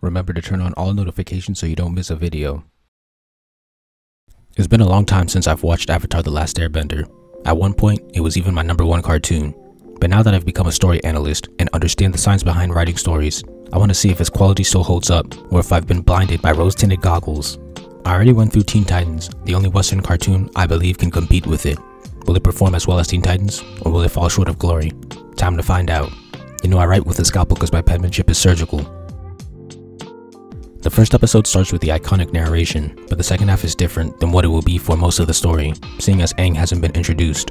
Remember to turn on all notifications so you don't miss a video. It's been a long time since I've watched Avatar The Last Airbender. At one point, it was even my number one cartoon. But now that I've become a story analyst and understand the science behind writing stories, I want to see if its quality still holds up or if I've been blinded by rose-tinted goggles. I already went through Teen Titans, the only western cartoon I believe can compete with it. Will it perform as well as Teen Titans, or will it fall short of glory? Time to find out. You know I write with a scalpel because my penmanship is surgical. The first episode starts with the iconic narration, but the second half is different than what it will be for most of the story, seeing as Aang hasn't been introduced.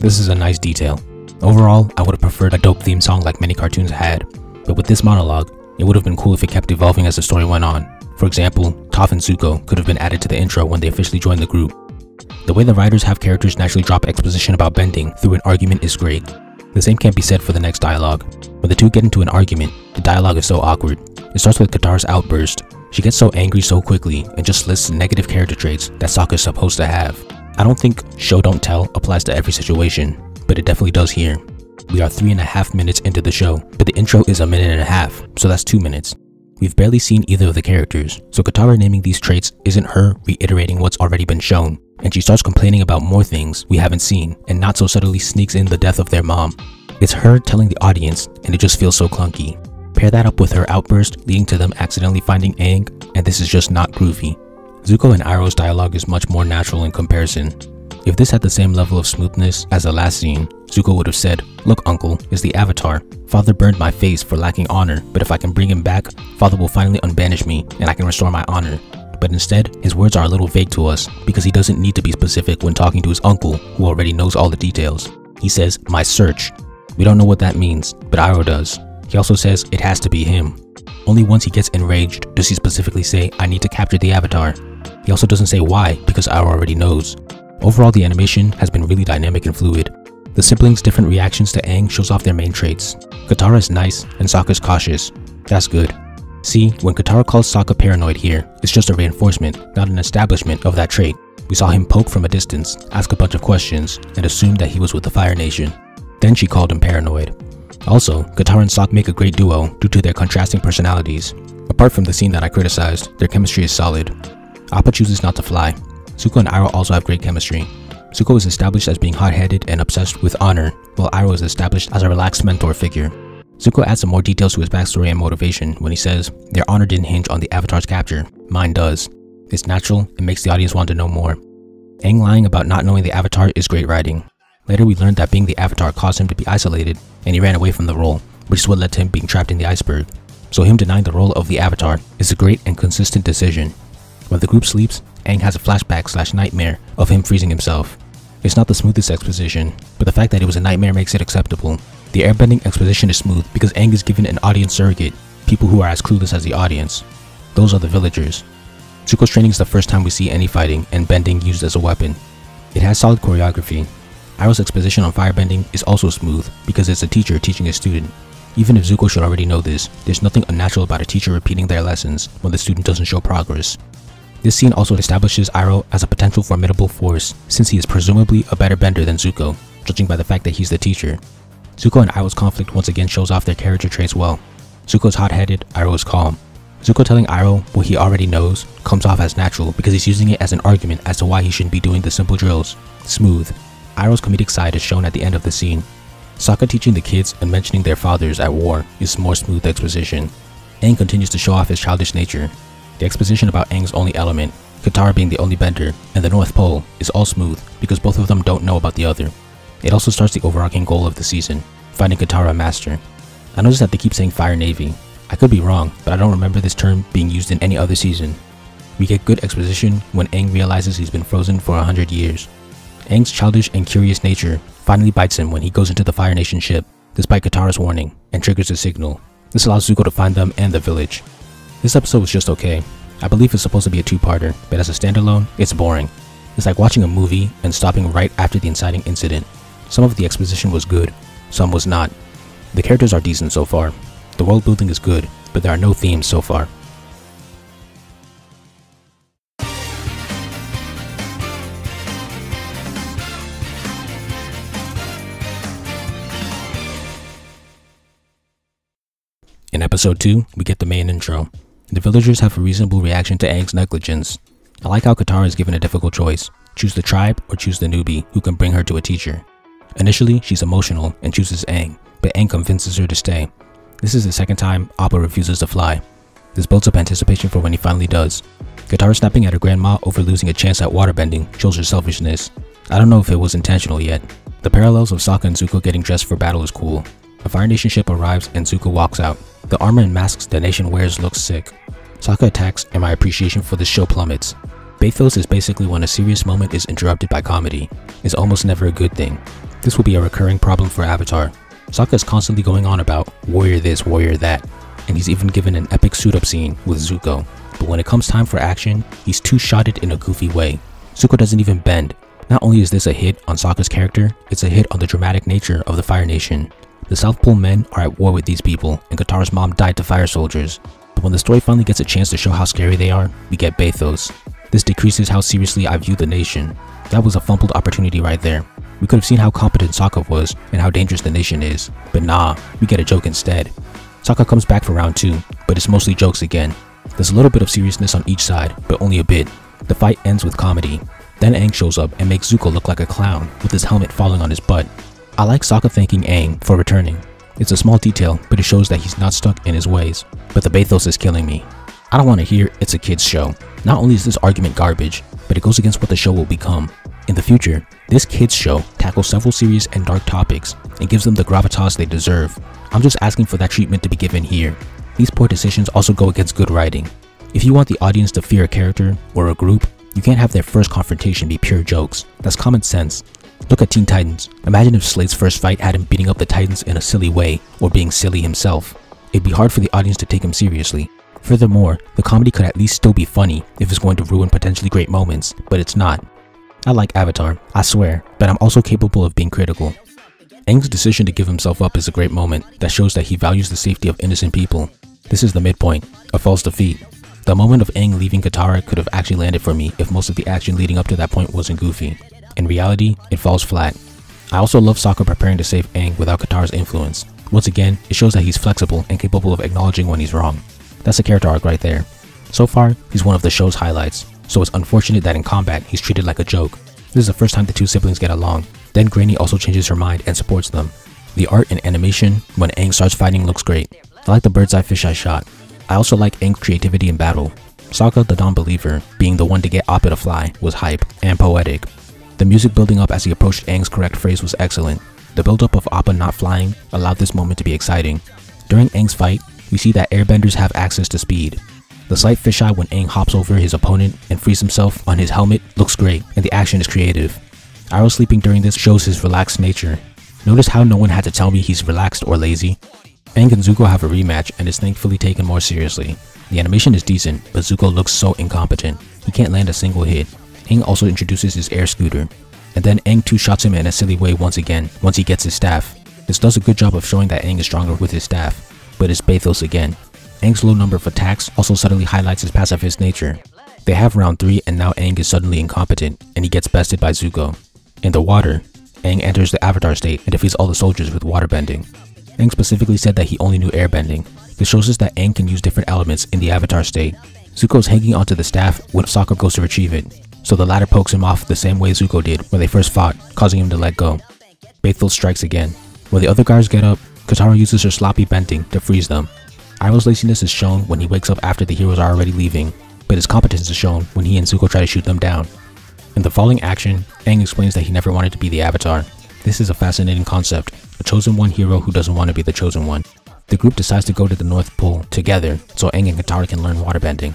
This is a nice detail. Overall, I would have preferred a dope theme song like many cartoons had, but with this monologue, it would have been cool if it kept evolving as the story went on. For example, Toph and Zuko could have been added to the intro when they officially joined the group. The way the writers have characters naturally drop exposition about bending through an argument is great. The same can't be said for the next dialogue. When the two get into an argument, the dialogue is so awkward. It starts with Katara's outburst. She gets so angry so quickly and just lists negative character traits that Sokka is supposed to have. I don't think show don't tell applies to every situation, but it definitely does here. We are three and a half minutes into the show, but the intro is a minute and a half, so that's two minutes. We've barely seen either of the characters, so Katara naming these traits isn't her reiterating what's already been shown, and she starts complaining about more things we haven't seen, and not so subtly sneaks in the death of their mom. It's her telling the audience, and it just feels so clunky. Pair that up with her outburst leading to them accidentally finding Aang, and this is just not groovy. Zuko and Iroh's dialogue is much more natural in comparison. If this had the same level of smoothness as the last scene, Zuko would have said, Look uncle, is the Avatar. Father burned my face for lacking honor, but if I can bring him back, father will finally unbanish me and I can restore my honor. But instead, his words are a little vague to us because he doesn't need to be specific when talking to his uncle who already knows all the details. He says, my search. We don't know what that means, but Iroh does. He also says it has to be him. Only once he gets enraged does he specifically say, I need to capture the Avatar. He also doesn't say why because Iroh already knows. Overall, the animation has been really dynamic and fluid. The siblings' different reactions to Aang shows off their main traits. Katara is nice and Sokka's cautious. That's good. See, when Katara calls Sokka paranoid here, it's just a reinforcement, not an establishment of that trait. We saw him poke from a distance, ask a bunch of questions, and assume that he was with the Fire Nation. Then she called him paranoid. Also, Katara and Sokka make a great duo due to their contrasting personalities. Apart from the scene that I criticized, their chemistry is solid. Appa chooses not to fly. Zuko and Iroh also have great chemistry. Zuko is established as being hot-headed and obsessed with honor, while Iroh is established as a relaxed mentor figure. Zuko adds some more details to his backstory and motivation when he says, Their honor didn't hinge on the Avatar's capture, mine does. It's natural and makes the audience want to know more. Aang lying about not knowing the Avatar is great writing. Later we learned that being the Avatar caused him to be isolated, and he ran away from the role, which is what led to him being trapped in the iceberg. So him denying the role of the Avatar is a great and consistent decision. When the group sleeps, Aang has a flashback slash nightmare of him freezing himself. It's not the smoothest exposition, but the fact that it was a nightmare makes it acceptable. The airbending exposition is smooth because Aang is given an audience surrogate, people who are as clueless as the audience. Those are the villagers. Zuko's training is the first time we see any fighting and bending used as a weapon. It has solid choreography, Iroh's exposition on firebending is also smooth because it's a teacher teaching a student. Even if Zuko should already know this, there's nothing unnatural about a teacher repeating their lessons when the student doesn't show progress. This scene also establishes Iroh as a potential formidable force since he is presumably a better bender than Zuko, judging by the fact that he's the teacher. Zuko and Iroh's conflict once again shows off their character traits well. Zuko's hot-headed, Iroh calm. Zuko telling Iroh what he already knows comes off as natural because he's using it as an argument as to why he shouldn't be doing the simple drills. Smooth, Iroh's comedic side is shown at the end of the scene. Sokka teaching the kids and mentioning their fathers at war is more smooth exposition. Aang continues to show off his childish nature. The exposition about Aang's only element, Katara being the only bender, and the North Pole is all smooth because both of them don't know about the other. It also starts the overarching goal of the season, finding Katara master. I noticed that they keep saying Fire Navy. I could be wrong, but I don't remember this term being used in any other season. We get good exposition when Aang realizes he's been frozen for a hundred years. Aang's childish and curious nature finally bites him when he goes into the Fire Nation ship, despite Katara's warning, and triggers a signal. This allows Zuko to find them and the village. This episode was just okay. I believe it's supposed to be a two-parter, but as a standalone, it's boring. It's like watching a movie and stopping right after the inciting incident. Some of the exposition was good, some was not. The characters are decent so far. The world building is good, but there are no themes so far. In episode 2, we get the main intro. The villagers have a reasonable reaction to Aang's negligence. I like how Katara is given a difficult choice. Choose the tribe or choose the newbie who can bring her to a teacher. Initially, she's emotional and chooses Aang, but Aang convinces her to stay. This is the second time Appa refuses to fly. This builds up anticipation for when he finally does. Katara snapping at her grandma over losing a chance at waterbending shows her selfishness. I don't know if it was intentional yet. The parallels of Sokka and Zuko getting dressed for battle is cool. A Fire Nation ship arrives and Zuko walks out. The armor and masks the nation wears looks sick. Sokka attacks and my appreciation for this show plummets. Bathos is basically when a serious moment is interrupted by comedy. It's almost never a good thing. This will be a recurring problem for Avatar. Sokka is constantly going on about warrior this, warrior that, and he's even given an epic suit-up scene with Zuko. But when it comes time for action, he's two shotted in a goofy way. Zuko doesn't even bend. Not only is this a hit on Sokka's character, it's a hit on the dramatic nature of the Fire Nation. The South Pole men are at war with these people, and Katara's mom died to fire soldiers. But when the story finally gets a chance to show how scary they are, we get Bathos. This decreases how seriously I view the nation. That was a fumbled opportunity right there. We could have seen how competent Sokka was and how dangerous the nation is, but nah, we get a joke instead. Sokka comes back for round 2, but it's mostly jokes again. There's a little bit of seriousness on each side, but only a bit. The fight ends with comedy. Then Aang shows up and makes Zuko look like a clown, with his helmet falling on his butt. I like Sokka thanking Aang for returning. It's a small detail, but it shows that he's not stuck in his ways. But the bathos is killing me. I don't want to hear it's a kid's show. Not only is this argument garbage, but it goes against what the show will become. In the future, this kids show tackles several serious and dark topics and gives them the gravitas they deserve. I'm just asking for that treatment to be given here. These poor decisions also go against good writing. If you want the audience to fear a character or a group, you can't have their first confrontation be pure jokes. That's common sense. Look at Teen Titans. Imagine if Slade's first fight had him beating up the Titans in a silly way or being silly himself. It'd be hard for the audience to take him seriously. Furthermore, the comedy could at least still be funny if it's going to ruin potentially great moments, but it's not. I like Avatar, I swear, but I'm also capable of being critical. Aang's decision to give himself up is a great moment that shows that he values the safety of innocent people. This is the midpoint, a false defeat. The moment of Aang leaving Katara could have actually landed for me if most of the action leading up to that point wasn't goofy. In reality, it falls flat. I also love Sokka preparing to save Aang without Katara's influence. Once again, it shows that he's flexible and capable of acknowledging when he's wrong. That's a character arc right there. So far, he's one of the show's highlights, so it's unfortunate that in combat he's treated like a joke. This is the first time the two siblings get along. Then Granny also changes her mind and supports them. The art and animation when Aang starts fighting looks great. I like the bird's eye fisheye shot. I also like Aang's creativity in battle. Sokka the non-believer, being the one to get Appa to fly, was hype and poetic. The music building up as he approached Aang's correct phrase was excellent. The build-up of Appa not flying allowed this moment to be exciting. During Aang's fight, we see that airbenders have access to speed, the slight fisheye when Aang hops over his opponent and frees himself on his helmet looks great, and the action is creative. Iroh sleeping during this shows his relaxed nature. Notice how no one had to tell me he's relaxed or lazy. Aang and Zuko have a rematch and is thankfully taken more seriously. The animation is decent, but Zuko looks so incompetent. He can't land a single hit. Aang also introduces his air scooter. And then Aang 2 shots him in a silly way once again, once he gets his staff. This does a good job of showing that Aang is stronger with his staff, but it's Bathos again. Aang's low number of attacks also subtly highlights his pacifist nature. They have round 3 and now Aang is suddenly incompetent and he gets bested by Zuko. In the water, Aang enters the Avatar state and defeats all the soldiers with waterbending. Aang specifically said that he only knew airbending. This shows us that Aang can use different elements in the Avatar state. Zuko is hanging onto the staff when Sokka goes to retrieve it, so the latter pokes him off the same way Zuko did when they first fought, causing him to let go. Bathos strikes again. When the other guards get up, Katara uses her sloppy bending to freeze them, Iroh's laziness is shown when he wakes up after the heroes are already leaving, but his competence is shown when he and Zuko try to shoot them down. In the following action, Aang explains that he never wanted to be the Avatar. This is a fascinating concept, a chosen one hero who doesn't want to be the chosen one. The group decides to go to the North Pole together so Aang and Katara can learn waterbending.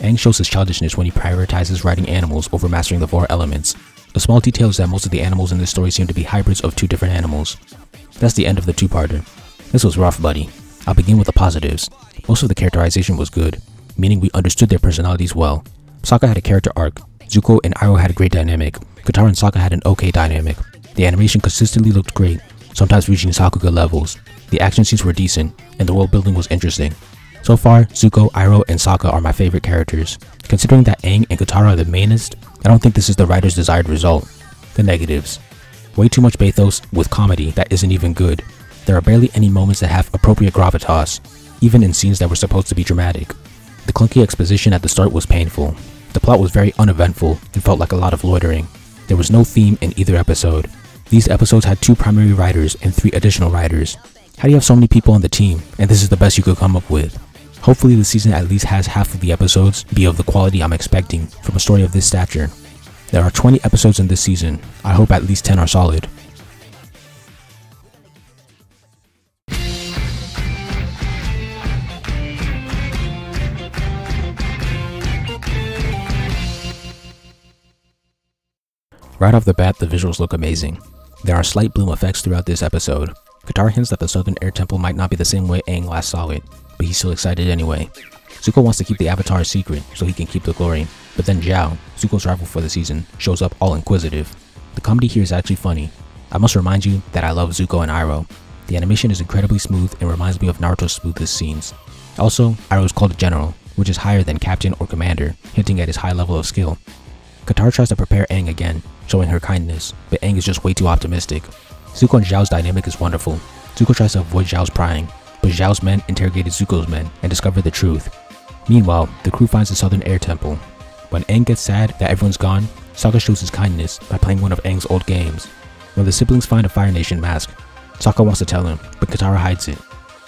Aang shows his childishness when he prioritizes riding animals over mastering the four elements. A small detail is that most of the animals in this story seem to be hybrids of two different animals. That's the end of the two-parter. This was rough, buddy. I'll begin with the positives. Most of the characterization was good, meaning we understood their personalities well. Sokka had a character arc, Zuko and Iroh had a great dynamic, Katara and Sokka had an okay dynamic. The animation consistently looked great, sometimes reaching Sakuga levels. The action scenes were decent, and the world building was interesting. So far, Zuko, Iroh, and Sokka are my favorite characters. Considering that Aang and Katara are the mainest, I don't think this is the writer's desired result. The negatives. Way too much bathos with comedy that isn't even good. There are barely any moments that have appropriate gravitas, even in scenes that were supposed to be dramatic. The clunky exposition at the start was painful. The plot was very uneventful and felt like a lot of loitering. There was no theme in either episode. These episodes had two primary writers and three additional writers. How do you have so many people on the team and this is the best you could come up with? Hopefully the season at least has half of the episodes be of the quality I'm expecting from a story of this stature. There are 20 episodes in this season. I hope at least 10 are solid. Right off the bat, the visuals look amazing. There are slight bloom effects throughout this episode. Katara hints that the Southern Air Temple might not be the same way Aang last saw it, but he's still excited anyway. Zuko wants to keep the Avatar secret so he can keep the glory, but then Zhao, Zuko's rival for the season, shows up all inquisitive. The comedy here is actually funny. I must remind you that I love Zuko and Iroh. The animation is incredibly smooth and reminds me of Naruto's smoothest scenes. Also, Iroh is called a general, which is higher than captain or commander, hinting at his high level of skill. Katara tries to prepare Aang again, showing her kindness, but Aang is just way too optimistic. Zuko and Zhao's dynamic is wonderful. Zuko tries to avoid Zhao's prying, but Zhao's men interrogated Zuko's men and discovered the truth. Meanwhile, the crew finds the Southern Air Temple. When Aang gets sad that everyone's gone, Sokka shows his kindness by playing one of Aang's old games. When the siblings find a Fire Nation mask, Sokka wants to tell him, but Katara hides it.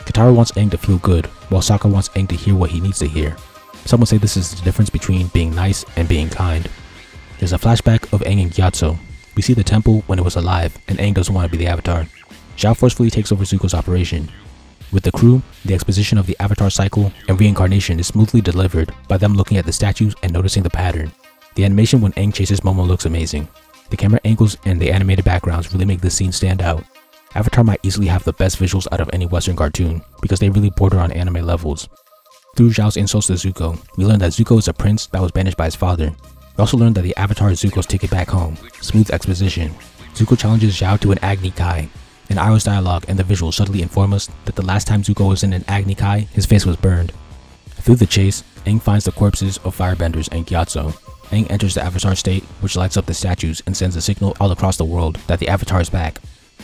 Katara wants Aang to feel good, while Sokka wants Aang to hear what he needs to hear. Some would say this is the difference between being nice and being kind. There's a flashback of Aang and Gyatso. We see the temple when it was alive, and Aang doesn't want to be the Avatar. Zhao forcefully takes over Zuko's operation. With the crew, the exposition of the Avatar cycle and reincarnation is smoothly delivered by them looking at the statues and noticing the pattern. The animation when Aang chases Momo looks amazing. The camera angles and the animated backgrounds really make this scene stand out. Avatar might easily have the best visuals out of any western cartoon because they really border on anime levels. Through Zhao's insults to Zuko, we learn that Zuko is a prince that was banished by his father we also learned that the Avatar is Zuko's ticket back home. Smooth exposition. Zuko challenges Zhao to an Agni Kai. An Iroh's dialogue and the visuals subtly inform us that the last time Zuko was in an Agni Kai, his face was burned. Through the chase, Aang finds the corpses of firebenders and Gyatso. Aang enters the Avatar state, which lights up the statues and sends a signal all across the world that the Avatar is back.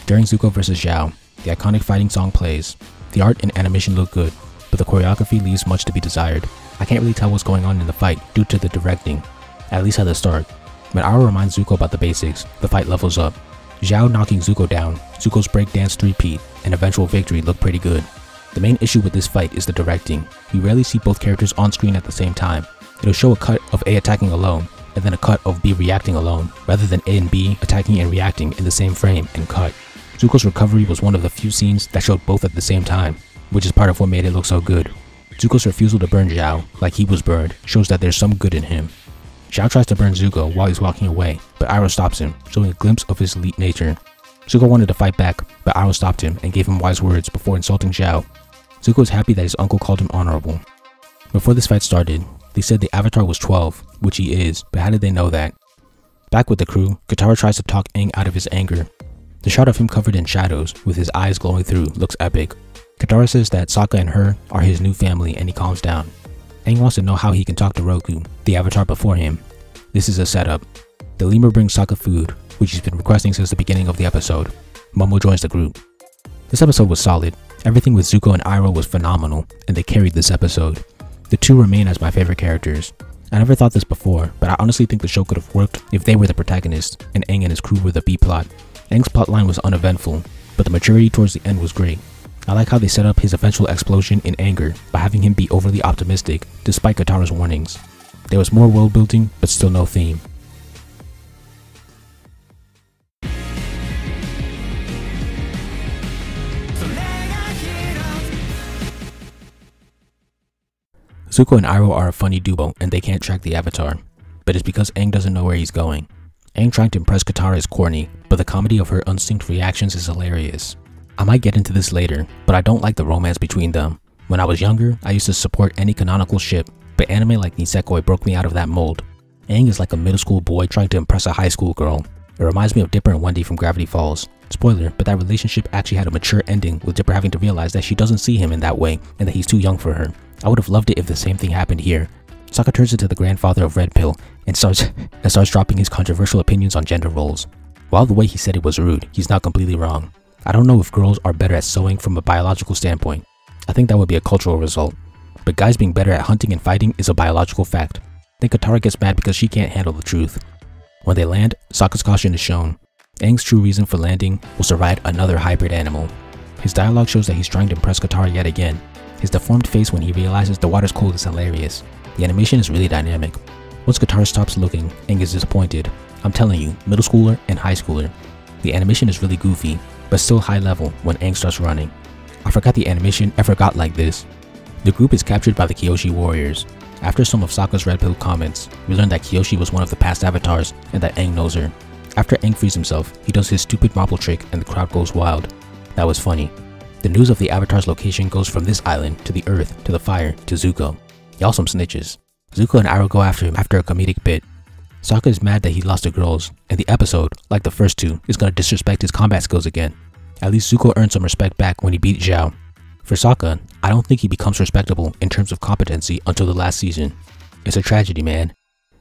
During Zuko vs Zhao, the iconic fighting song plays. The art and animation look good, but the choreography leaves much to be desired. I can't really tell what's going on in the fight due to the directing, at least at the start. When reminds Zuko about the basics, the fight levels up. Zhao knocking Zuko down, Zuko's breakdance 3-peat, and eventual victory look pretty good. The main issue with this fight is the directing. We rarely see both characters on screen at the same time. It'll show a cut of A attacking alone, and then a cut of B reacting alone, rather than A and B attacking and reacting in the same frame and cut. Zuko's recovery was one of the few scenes that showed both at the same time, which is part of what made it look so good. Zuko's refusal to burn Zhao, like he was burned, shows that there's some good in him. Zhao tries to burn Zuko while he's walking away, but Iroh stops him, showing a glimpse of his elite nature. Zuko wanted to fight back, but Iroh stopped him and gave him wise words before insulting Zhao. Zuko is happy that his uncle called him honorable. Before this fight started, they said the Avatar was 12, which he is, but how did they know that? Back with the crew, Katara tries to talk Aang out of his anger. The shot of him covered in shadows, with his eyes glowing through, looks epic. Katara says that Sokka and her are his new family and he calms down. Aang wants to know how he can talk to Roku, the avatar before him. This is a setup. The lemur brings Sokka food, which he's been requesting since the beginning of the episode. Momo joins the group. This episode was solid. Everything with Zuko and Iroh was phenomenal, and they carried this episode. The two remain as my favorite characters. I never thought this before, but I honestly think the show could have worked if they were the protagonists and Aang and his crew were the B-plot. Aang's plotline was uneventful, but the maturity towards the end was great. I like how they set up his eventual explosion in anger by having him be overly optimistic despite Katara's warnings. There was more world building, but still no theme. Zuko and Iroh are a funny duo and they can't track the Avatar, but it's because Aang doesn't know where he's going. Aang trying to impress Katara is corny, but the comedy of her instinct reactions is hilarious. I might get into this later, but I don't like the romance between them. When I was younger, I used to support any canonical ship, but anime like Nisekoi broke me out of that mold. Aang is like a middle school boy trying to impress a high school girl. It reminds me of Dipper and Wendy from Gravity Falls. Spoiler, but that relationship actually had a mature ending with Dipper having to realize that she doesn't see him in that way and that he's too young for her. I would have loved it if the same thing happened here. Sokka turns into the grandfather of Red Pill and starts and starts dropping his controversial opinions on gender roles. While the way he said it was rude, he's not completely wrong. I don't know if girls are better at sewing from a biological standpoint. I think that would be a cultural result. but guys being better at hunting and fighting is a biological fact. Then Katara gets mad because she can't handle the truth. When they land, Sokka's caution is shown. Aang's true reason for landing was to ride another hybrid animal. His dialogue shows that he's trying to impress Katara yet again. His deformed face when he realizes the water's cold is hilarious. The animation is really dynamic. Once Katara stops looking, Aang is disappointed. I'm telling you, middle schooler and high schooler. The animation is really goofy, but still high level when Aang starts running. I forgot the animation ever got like this. The group is captured by the Kyoshi warriors. After some of Sokka's red pill comments, we learn that Kyoshi was one of the past avatars and that Aang knows her. After Aang frees himself, he does his stupid marble trick and the crowd goes wild. That was funny. The news of the avatar's location goes from this island to the earth to the fire to Zuko. Y'all some snitches. Zuko and Iroh go after him after a comedic bit. Sokka is mad that he lost the girls, and the episode, like the first two, is gonna disrespect his combat skills again. At least Zuko earned some respect back when he beat Zhao. For Sokka, I don't think he becomes respectable in terms of competency until the last season. It's a tragedy, man.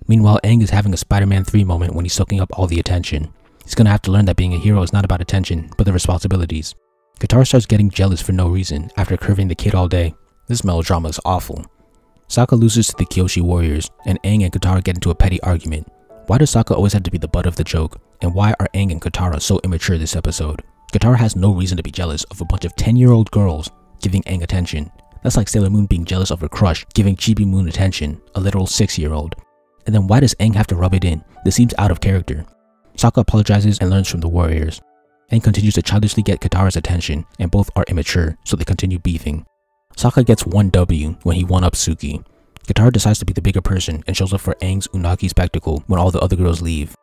Meanwhile, Aang is having a Spider-Man 3 moment when he's soaking up all the attention. He's gonna have to learn that being a hero is not about attention, but the responsibilities. Katara starts getting jealous for no reason after curving the kid all day. This melodrama is awful. Sokka loses to the Kyoshi warriors, and Aang and Katara get into a petty argument. Why does Sokka always have to be the butt of the joke, and why are Aang and Katara so immature this episode? Katara has no reason to be jealous of a bunch of 10-year-old girls giving Aang attention. That's like Sailor Moon being jealous of her crush giving Chibi Moon attention, a literal 6-year-old. And then why does Aang have to rub it in? This seems out of character. Sokka apologizes and learns from the warriors. Aang continues to childishly get Katara's attention, and both are immature, so they continue beefing. Sokka gets one W when he one-ups Suki. Katara decides to be the bigger person and shows up for Aang's Unagi spectacle when all the other girls leave.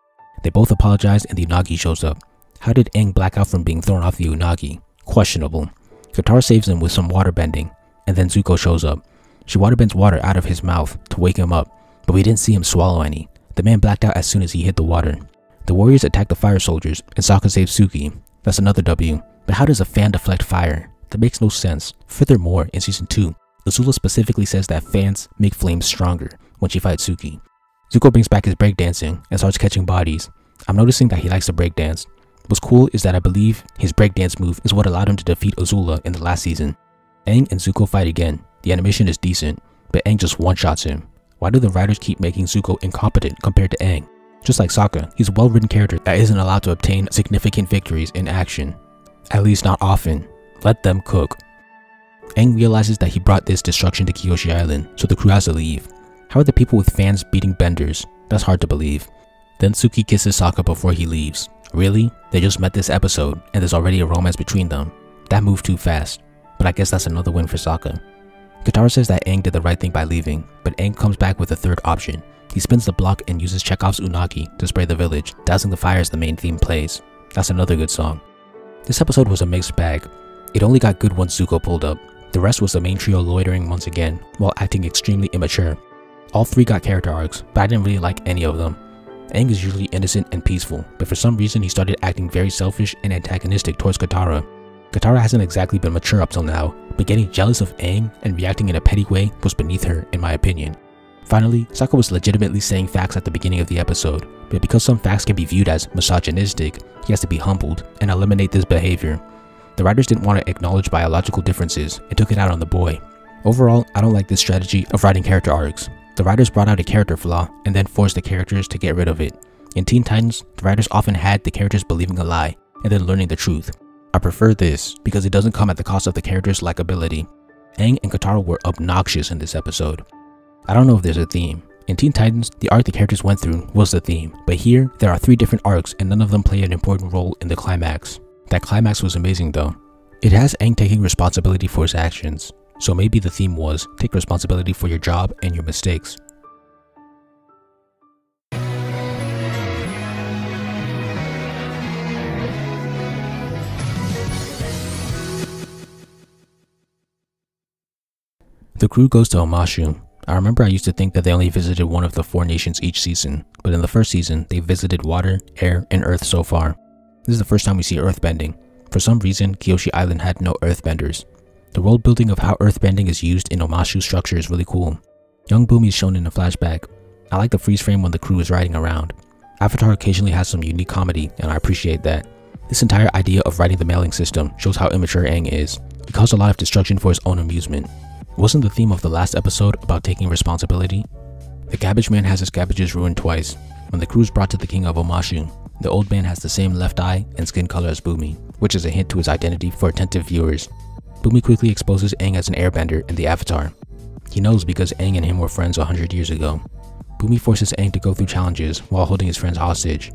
They both apologize and the Unagi shows up. How did Aang black out from being thrown off the Unagi? Questionable. Katara saves him with some water bending, and then Zuko shows up. She waterbends water out of his mouth to wake him up, but we didn't see him swallow any. The man blacked out as soon as he hit the water. The warriors attack the fire soldiers, and Sokka saves Suki. That's another W. But how does a fan deflect fire? That makes no sense. Furthermore, in Season 2, Azula specifically says that fans make flames stronger when she fights Suki. Zuko brings back his breakdancing and starts catching bodies. I'm noticing that he likes to breakdance. What's cool is that I believe his breakdance move is what allowed him to defeat Azula in the last season. Aang and Zuko fight again. The animation is decent, but Aang just one-shots him. Why do the writers keep making Zuko incompetent compared to Aang? Just like Sokka, he's a well-written character that isn't allowed to obtain significant victories in action. At least not often. Let them cook. Aang realizes that he brought this destruction to Kyoshi Island, so the crew has to leave. How are the people with fans beating benders? That's hard to believe. Then Suki kisses Sokka before he leaves. Really? They just met this episode, and there's already a romance between them. That moved too fast. But I guess that's another win for Sokka. Katara says that Aang did the right thing by leaving, but Aang comes back with a third option. He spins the block and uses Chekhov's Unagi to spray the village, Dazzling the Fire as the main theme plays. That's another good song. This episode was a mixed bag. It only got good once Zuko pulled up. The rest was the main trio loitering once again, while acting extremely immature. All three got character arcs, but I didn't really like any of them. Aang is usually innocent and peaceful, but for some reason he started acting very selfish and antagonistic towards Katara. Katara hasn't exactly been mature up till now, but getting jealous of Aang and reacting in a petty way was beneath her in my opinion. Finally, Sokka was legitimately saying facts at the beginning of the episode, but because some facts can be viewed as misogynistic, he has to be humbled and eliminate this behavior. The writers didn't want to acknowledge biological differences and took it out on the boy. Overall, I don't like this strategy of writing character arcs. The writers brought out a character flaw and then forced the characters to get rid of it. In Teen Titans, the writers often had the characters believing a lie and then learning the truth. I prefer this because it doesn't come at the cost of the character's likability. Aang and Katara were obnoxious in this episode. I don't know if there's a theme. In Teen Titans, the arc the characters went through was the theme, but here, there are three different arcs and none of them play an important role in the climax. That climax was amazing though. It has Aang taking responsibility for his actions, so maybe the theme was take responsibility for your job and your mistakes. The crew goes to Omashu, I remember I used to think that they only visited one of the four nations each season, but in the first season, they visited water, air, and earth so far. This is the first time we see earthbending. For some reason, Kyoshi Island had no earthbenders. The world building of how earthbending is used in Omashu's structure is really cool. Young Bumi is shown in a flashback. I like the freeze frame when the crew is riding around. Avatar occasionally has some unique comedy, and I appreciate that. This entire idea of writing the mailing system shows how immature Aang is. He caused a lot of destruction for his own amusement. Wasn't the theme of the last episode about taking responsibility? The Cabbage Man has his cabbages ruined twice. When the crew is brought to the king of Omashu, the old man has the same left eye and skin color as Bumi, which is a hint to his identity for attentive viewers. Bumi quickly exposes Aang as an airbender in the Avatar. He knows because Aang and him were friends 100 years ago. Bumi forces Aang to go through challenges while holding his friends hostage.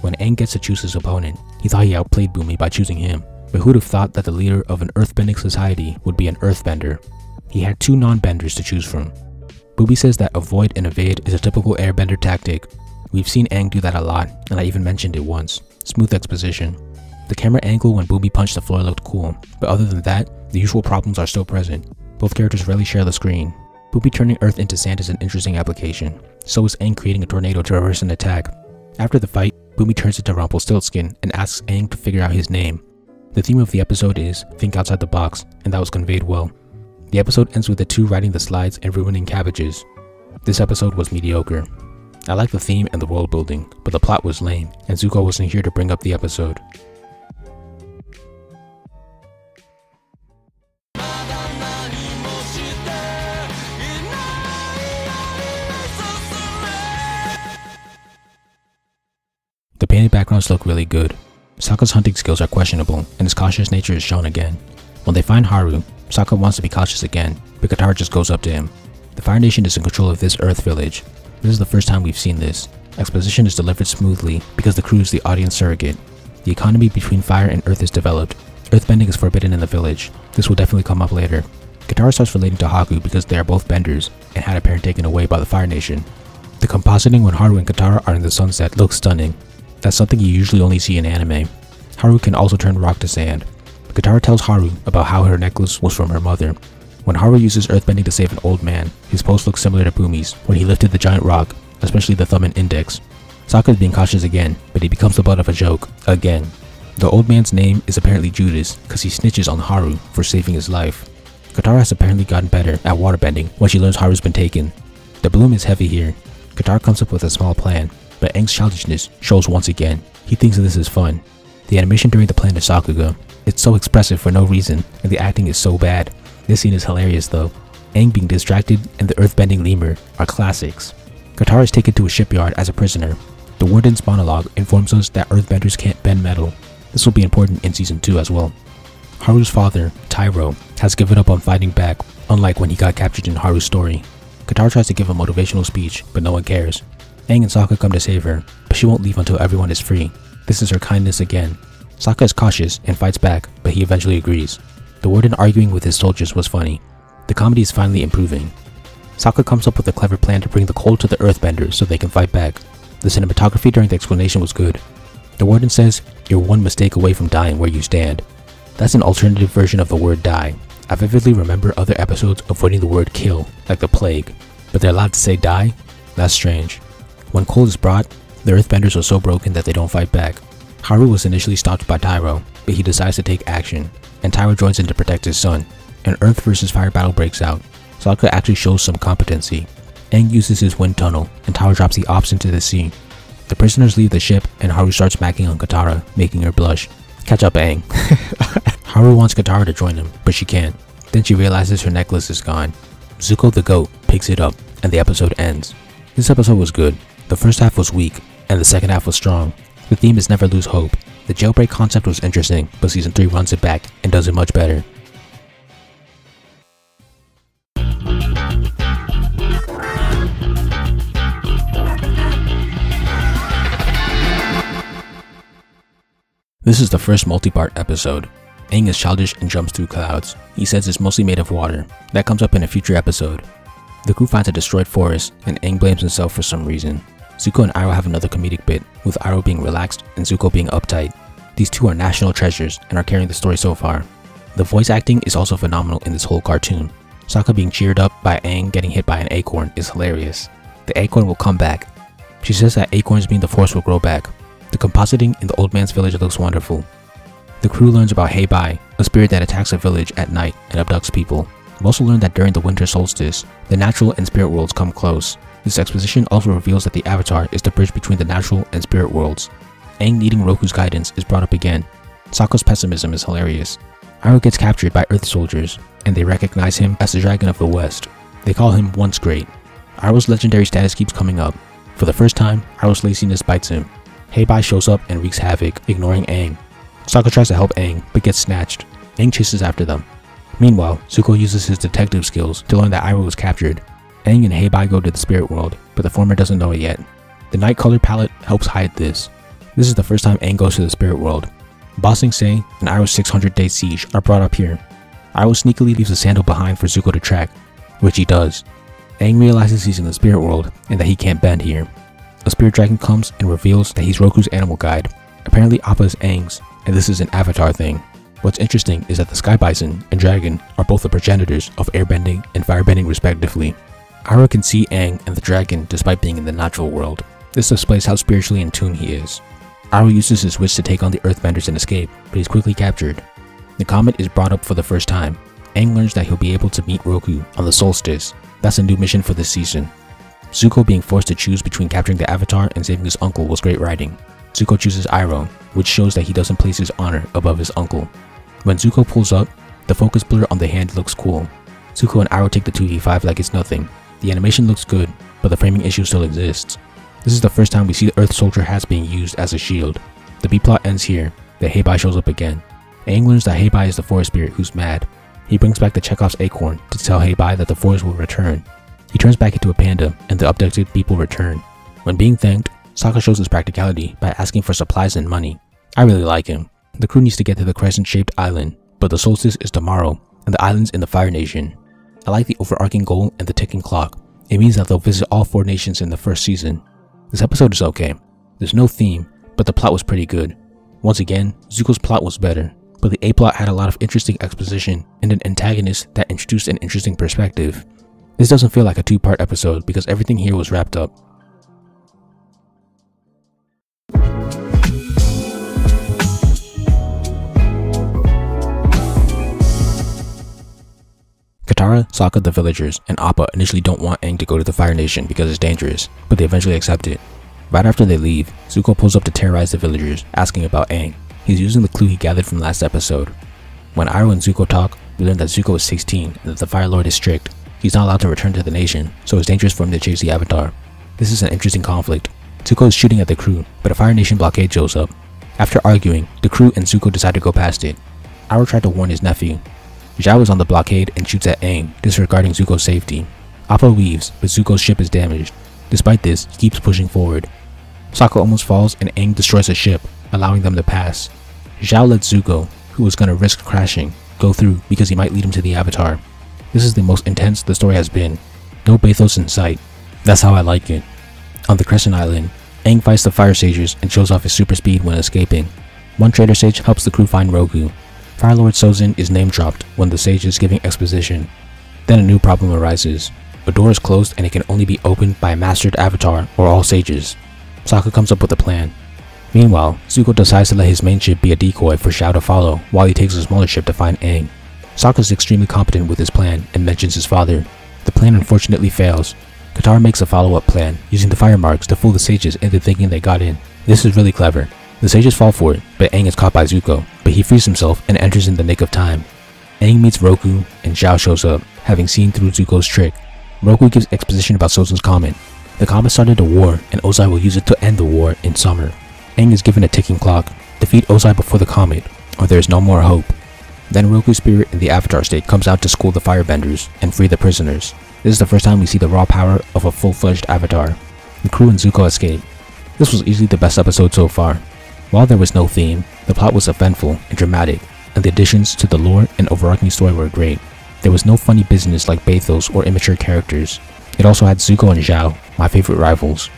When Aang gets to choose his opponent, he thought he outplayed Bumi by choosing him, but who'd have thought that the leader of an earthbending society would be an earthbender? He had two non-benders to choose from, Bumi says that avoid and evade is a typical airbender tactic. We've seen Aang do that a lot, and I even mentioned it once. Smooth exposition. The camera angle when Bumi punched the floor looked cool, but other than that, the usual problems are still present. Both characters rarely share the screen. Bumi turning earth into sand is an interesting application. So is Aang creating a tornado to reverse an attack. After the fight, Bumi turns into Rumpelstiltskin and asks Aang to figure out his name. The theme of the episode is think outside the box, and that was conveyed well. The episode ends with the two riding the slides and ruining cabbages. This episode was mediocre. I like the theme and the world building, but the plot was lame, and Zuko wasn't here to bring up the episode. The painted backgrounds look really good. Sokka's hunting skills are questionable, and his cautious nature is shown again. When they find Haru, Sokka wants to be cautious again, but Katara just goes up to him. The Fire Nation is in control of this Earth village. This is the first time we've seen this. Exposition is delivered smoothly because the crew is the audience surrogate. The economy between Fire and Earth is developed. Earthbending is forbidden in the village. This will definitely come up later. Katara starts relating to Haru because they are both benders and had a parent taken away by the Fire Nation. The compositing when Haru and Katara are in the sunset looks stunning. That's something you usually only see in anime. Haru can also turn rock to sand. Katara tells Haru about how her necklace was from her mother. When Haru uses earthbending to save an old man, his pose looks similar to Bumi's when he lifted the giant rock, especially the thumb and index. Sokka is being cautious again, but he becomes the butt of a joke, again. The old man's name is apparently Judas, cause he snitches on Haru for saving his life. Katara has apparently gotten better at waterbending when she learns Haru's been taken. The bloom is heavy here. Katara comes up with a small plan, but Aang's childishness shows once again. He thinks this is fun. The animation during the planet Sakuga it's so expressive for no reason, and the acting is so bad. This scene is hilarious though. Aang being distracted and the earthbending lemur are classics. Katara is taken to a shipyard as a prisoner. The warden's monologue informs us that earthbenders can't bend metal. This will be important in season 2 as well. Haru's father, Tyro, has given up on fighting back, unlike when he got captured in Haru's story. Katara tries to give a motivational speech, but no one cares. Aang and Sokka come to save her, but she won't leave until everyone is free. This is her kindness again. Sokka is cautious and fights back, but he eventually agrees. The warden arguing with his soldiers was funny. The comedy is finally improving. Sokka comes up with a clever plan to bring the cold to the earthbenders so they can fight back. The cinematography during the explanation was good. The warden says, you're one mistake away from dying where you stand. That's an alternative version of the word die. I vividly remember other episodes avoiding the word kill, like the plague, but they're allowed to say die? That's strange. When cold is brought, the earthbenders are so broken that they don't fight back. Haru was initially stopped by Tyro, but he decides to take action, and Tyro joins in to protect his son. An Earth vs Fire battle breaks out. Sokka actually shows some competency. Aang uses his wind tunnel, and Tyro drops the ops into the sea. The prisoners leave the ship, and Haru starts smacking on Katara, making her blush. Catch up, Aang. Haru wants Katara to join him, but she can't. Then she realizes her necklace is gone. Zuko the goat picks it up, and the episode ends. This episode was good. The first half was weak, and the second half was strong. The theme is never lose hope. The jailbreak concept was interesting, but season 3 runs it back and does it much better. This is the first multi-part episode. Aang is childish and jumps through clouds. He says it's mostly made of water. That comes up in a future episode. The crew finds a destroyed forest, and Aang blames himself for some reason. Zuko and Iroh have another comedic bit, with Iroh being relaxed and Zuko being uptight. These two are national treasures and are carrying the story so far. The voice acting is also phenomenal in this whole cartoon. Sokka being cheered up by Aang getting hit by an acorn is hilarious. The acorn will come back. She says that acorns mean the force will grow back. The compositing in the old man's village looks wonderful. The crew learns about Heibai, a spirit that attacks a village at night and abducts people. We also learn that during the winter solstice, the natural and spirit worlds come close, this exposition also reveals that the Avatar is the bridge between the natural and spirit worlds. Aang needing Roku's guidance is brought up again. Sokka's pessimism is hilarious. Iroh gets captured by Earth soldiers, and they recognize him as the Dragon of the West. They call him Once Great. Iroh's legendary status keeps coming up. For the first time, Iroh's laziness bites him. Heibai shows up and wreaks havoc, ignoring Aang. Sokka tries to help Aang, but gets snatched. Aang chases after them. Meanwhile, Zuko uses his detective skills to learn that Iroh was captured. Aang and Heibai go to the spirit world, but the former doesn't know it yet. The night color palette helps hide this. This is the first time Aang goes to the spirit world. Ba Sing Se and Iroh's 600 day siege are brought up here. Iroh sneakily leaves a sandal behind for Zuko to track, which he does. Aang realizes he's in the spirit world and that he can't bend here. A spirit dragon comes and reveals that he's Roku's animal guide. Apparently Appa is Aang's, and this is an avatar thing. What's interesting is that the Sky Bison and Dragon are both the progenitors of airbending and firebending respectively. Iroh can see Aang and the dragon despite being in the natural world. This displays how spiritually in tune he is. Iroh uses his wish to take on the earthbenders and escape, but he's quickly captured. The comet is brought up for the first time. Aang learns that he'll be able to meet Roku on the solstice. That's a new mission for this season. Zuko being forced to choose between capturing the Avatar and saving his uncle was great writing. Zuko chooses Iroh, which shows that he doesn't place his honor above his uncle. When Zuko pulls up, the focus blur on the hand looks cool. Zuko and Iroh take the 2v5 like it's nothing. The animation looks good, but the framing issue still exists. This is the first time we see the Earth Soldier hats being used as a shield. The B-plot ends here, the Heibai shows up again. Aang learns that Heibai is the forest spirit who's mad. He brings back the Chekhov's acorn to tell Heibai that the forest will return. He turns back into a panda and the abducted people return. When being thanked, Sokka shows his practicality by asking for supplies and money. I really like him. The crew needs to get to the crescent-shaped island, but the solstice is tomorrow, and the island's in the Fire Nation. I like the overarching goal and the ticking clock. It means that they'll visit all four nations in the first season. This episode is okay. There's no theme, but the plot was pretty good. Once again, Zuko's plot was better, but the A-plot had a lot of interesting exposition and an antagonist that introduced an interesting perspective. This doesn't feel like a two-part episode because everything here was wrapped up. Katara, Sokka, the villagers, and Appa initially don't want Aang to go to the Fire Nation because it's dangerous, but they eventually accept it. Right after they leave, Zuko pulls up to terrorize the villagers, asking about Aang. He's using the clue he gathered from last episode. When Iroh and Zuko talk, we learn that Zuko is 16 and that the Fire Lord is strict. He's not allowed to return to the nation, so it's dangerous for him to chase the Avatar. This is an interesting conflict. Zuko is shooting at the crew, but a Fire Nation blockade shows up. After arguing, the crew and Zuko decide to go past it. Iroh tried to warn his nephew, Zhao is on the blockade and shoots at Aang, disregarding Zuko's safety. Appa leaves, but Zuko's ship is damaged. Despite this, he keeps pushing forward. Sokka almost falls and Aang destroys a ship, allowing them to pass. Zhao lets Zuko, who was gonna risk crashing, go through because he might lead him to the Avatar. This is the most intense the story has been. No Bathos in sight. That's how I like it. On the Crescent Island, Aang fights the Fire Sages and shows off his super speed when escaping. One Trader Sage helps the crew find Roku, Fire Lord Sozin is name dropped when the sage is giving exposition. Then a new problem arises. A door is closed and it can only be opened by a mastered avatar or all sages. Sokka comes up with a plan. Meanwhile, Zuko decides to let his main ship be a decoy for Zhao to follow while he takes a smaller ship to find Aang. Sokka is extremely competent with his plan and mentions his father. The plan unfortunately fails. Katara makes a follow-up plan, using the fire marks to fool the sages into thinking they got in. This is really clever. The sages fall for it, but Aang is caught by Zuko, but he frees himself and enters in the nick of time. Aang meets Roku, and Zhao shows up, having seen through Zuko's trick. Roku gives exposition about Sozin's comet. The comet started a war, and Ozai will use it to end the war in summer. Aang is given a ticking clock. Defeat Ozai before the comet, or there is no more hope. Then Roku's spirit in the Avatar state comes out to school the firebenders and free the prisoners. This is the first time we see the raw power of a full-fledged Avatar. The crew and Zuko escape. This was easily the best episode so far. While there was no theme, the plot was eventful and dramatic, and the additions to the lore and overarching story were great. There was no funny business like Bathos or immature characters. It also had Zuko and Zhao, my favorite rivals.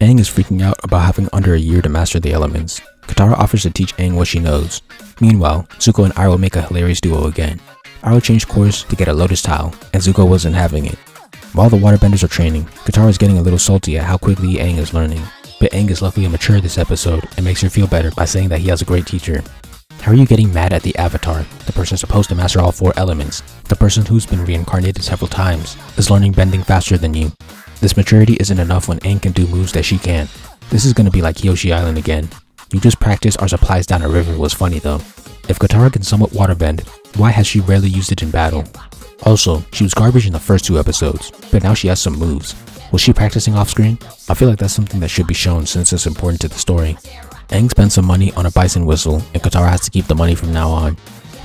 Aang is freaking out about having under a year to master the elements. Katara offers to teach Aang what she knows. Meanwhile, Zuko and Iroh make a hilarious duo again. Iroh changed course to get a lotus tile, and Zuko wasn't having it. While the waterbenders are training, Katara is getting a little salty at how quickly Aang is learning. But Aang is luckily mature this episode and makes her feel better by saying that he has a great teacher. How are you getting mad at the Avatar, the person supposed to master all four elements? The person who's been reincarnated several times is learning bending faster than you. This maturity isn't enough when Aang can do moves that she can't. This is gonna be like Kyoshi Island again. You just practice our supplies down a river was funny though. If Katara can somewhat waterbend, why has she rarely used it in battle? Also, she was garbage in the first two episodes, but now she has some moves. Was she practicing off screen? I feel like that's something that should be shown since it's important to the story. Aang spends some money on a bison whistle and Katara has to keep the money from now on.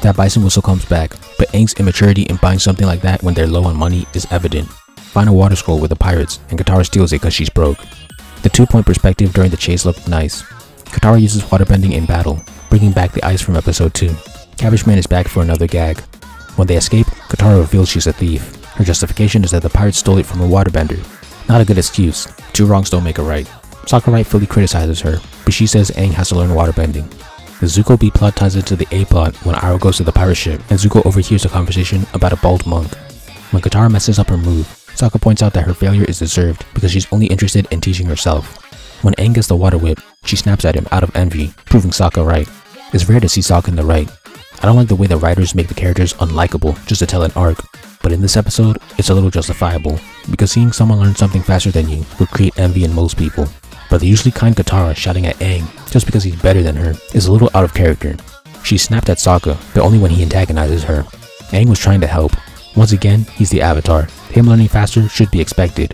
That bison whistle comes back, but Aang's immaturity in buying something like that when they're low on money is evident. Find a water scroll with the pirates and Katara steals it cause she's broke. The two point perspective during the chase looked nice. Katara uses waterbending in battle, bringing back the ice from episode 2. Cabbage Man is back for another gag. When they escape, Katara reveals she's a thief. Her justification is that the pirates stole it from a waterbender. Not a good excuse. Two wrongs don't make a right. Sokka rightfully criticizes her, but she says Aang has to learn waterbending. The Zuko B plot ties into the A plot when Iroh goes to the pirate ship and Zuko overhears a conversation about a bald monk. When Katara messes up her move, Sokka points out that her failure is deserved because she's only interested in teaching herself. When Aang gets the water whip, she snaps at him out of envy, proving Sokka right. It's rare to see Sokka in the right. I don't like the way the writers make the characters unlikable just to tell an arc, but in this episode, it's a little justifiable, because seeing someone learn something faster than you would create envy in most people. But the usually kind Katara shouting at Aang just because he's better than her is a little out of character. She snapped at Sokka, but only when he antagonizes her. Aang was trying to help. Once again, he's the Avatar. Him learning faster should be expected.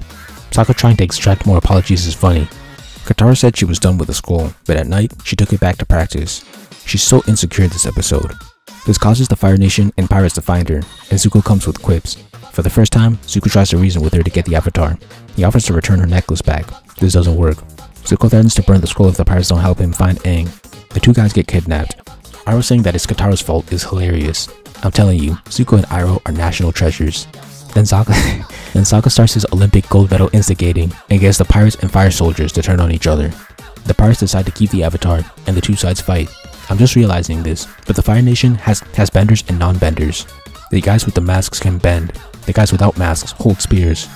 Sokka trying to extract more apologies is funny. Katara said she was done with the scroll, but at night, she took it back to practice. She's so insecure this episode. This causes the Fire Nation and pirates to find her, and Zuko comes with quips. For the first time, Zuko tries to reason with her to get the Avatar. He offers to return her necklace back. This doesn't work. Zuko threatens to burn the scroll if the pirates don't help him find Aang. The two guys get kidnapped. Iroh saying that it's Katara's fault is hilarious. I'm telling you, Zuko and Iroh are national treasures. Then Sokka, then Sokka starts his Olympic gold medal instigating and gets the pirates and fire soldiers to turn on each other. The pirates decide to keep the Avatar, and the two sides fight. I'm just realizing this, but the Fire Nation has, has benders and non-benders. The guys with the masks can bend, the guys without masks hold spears.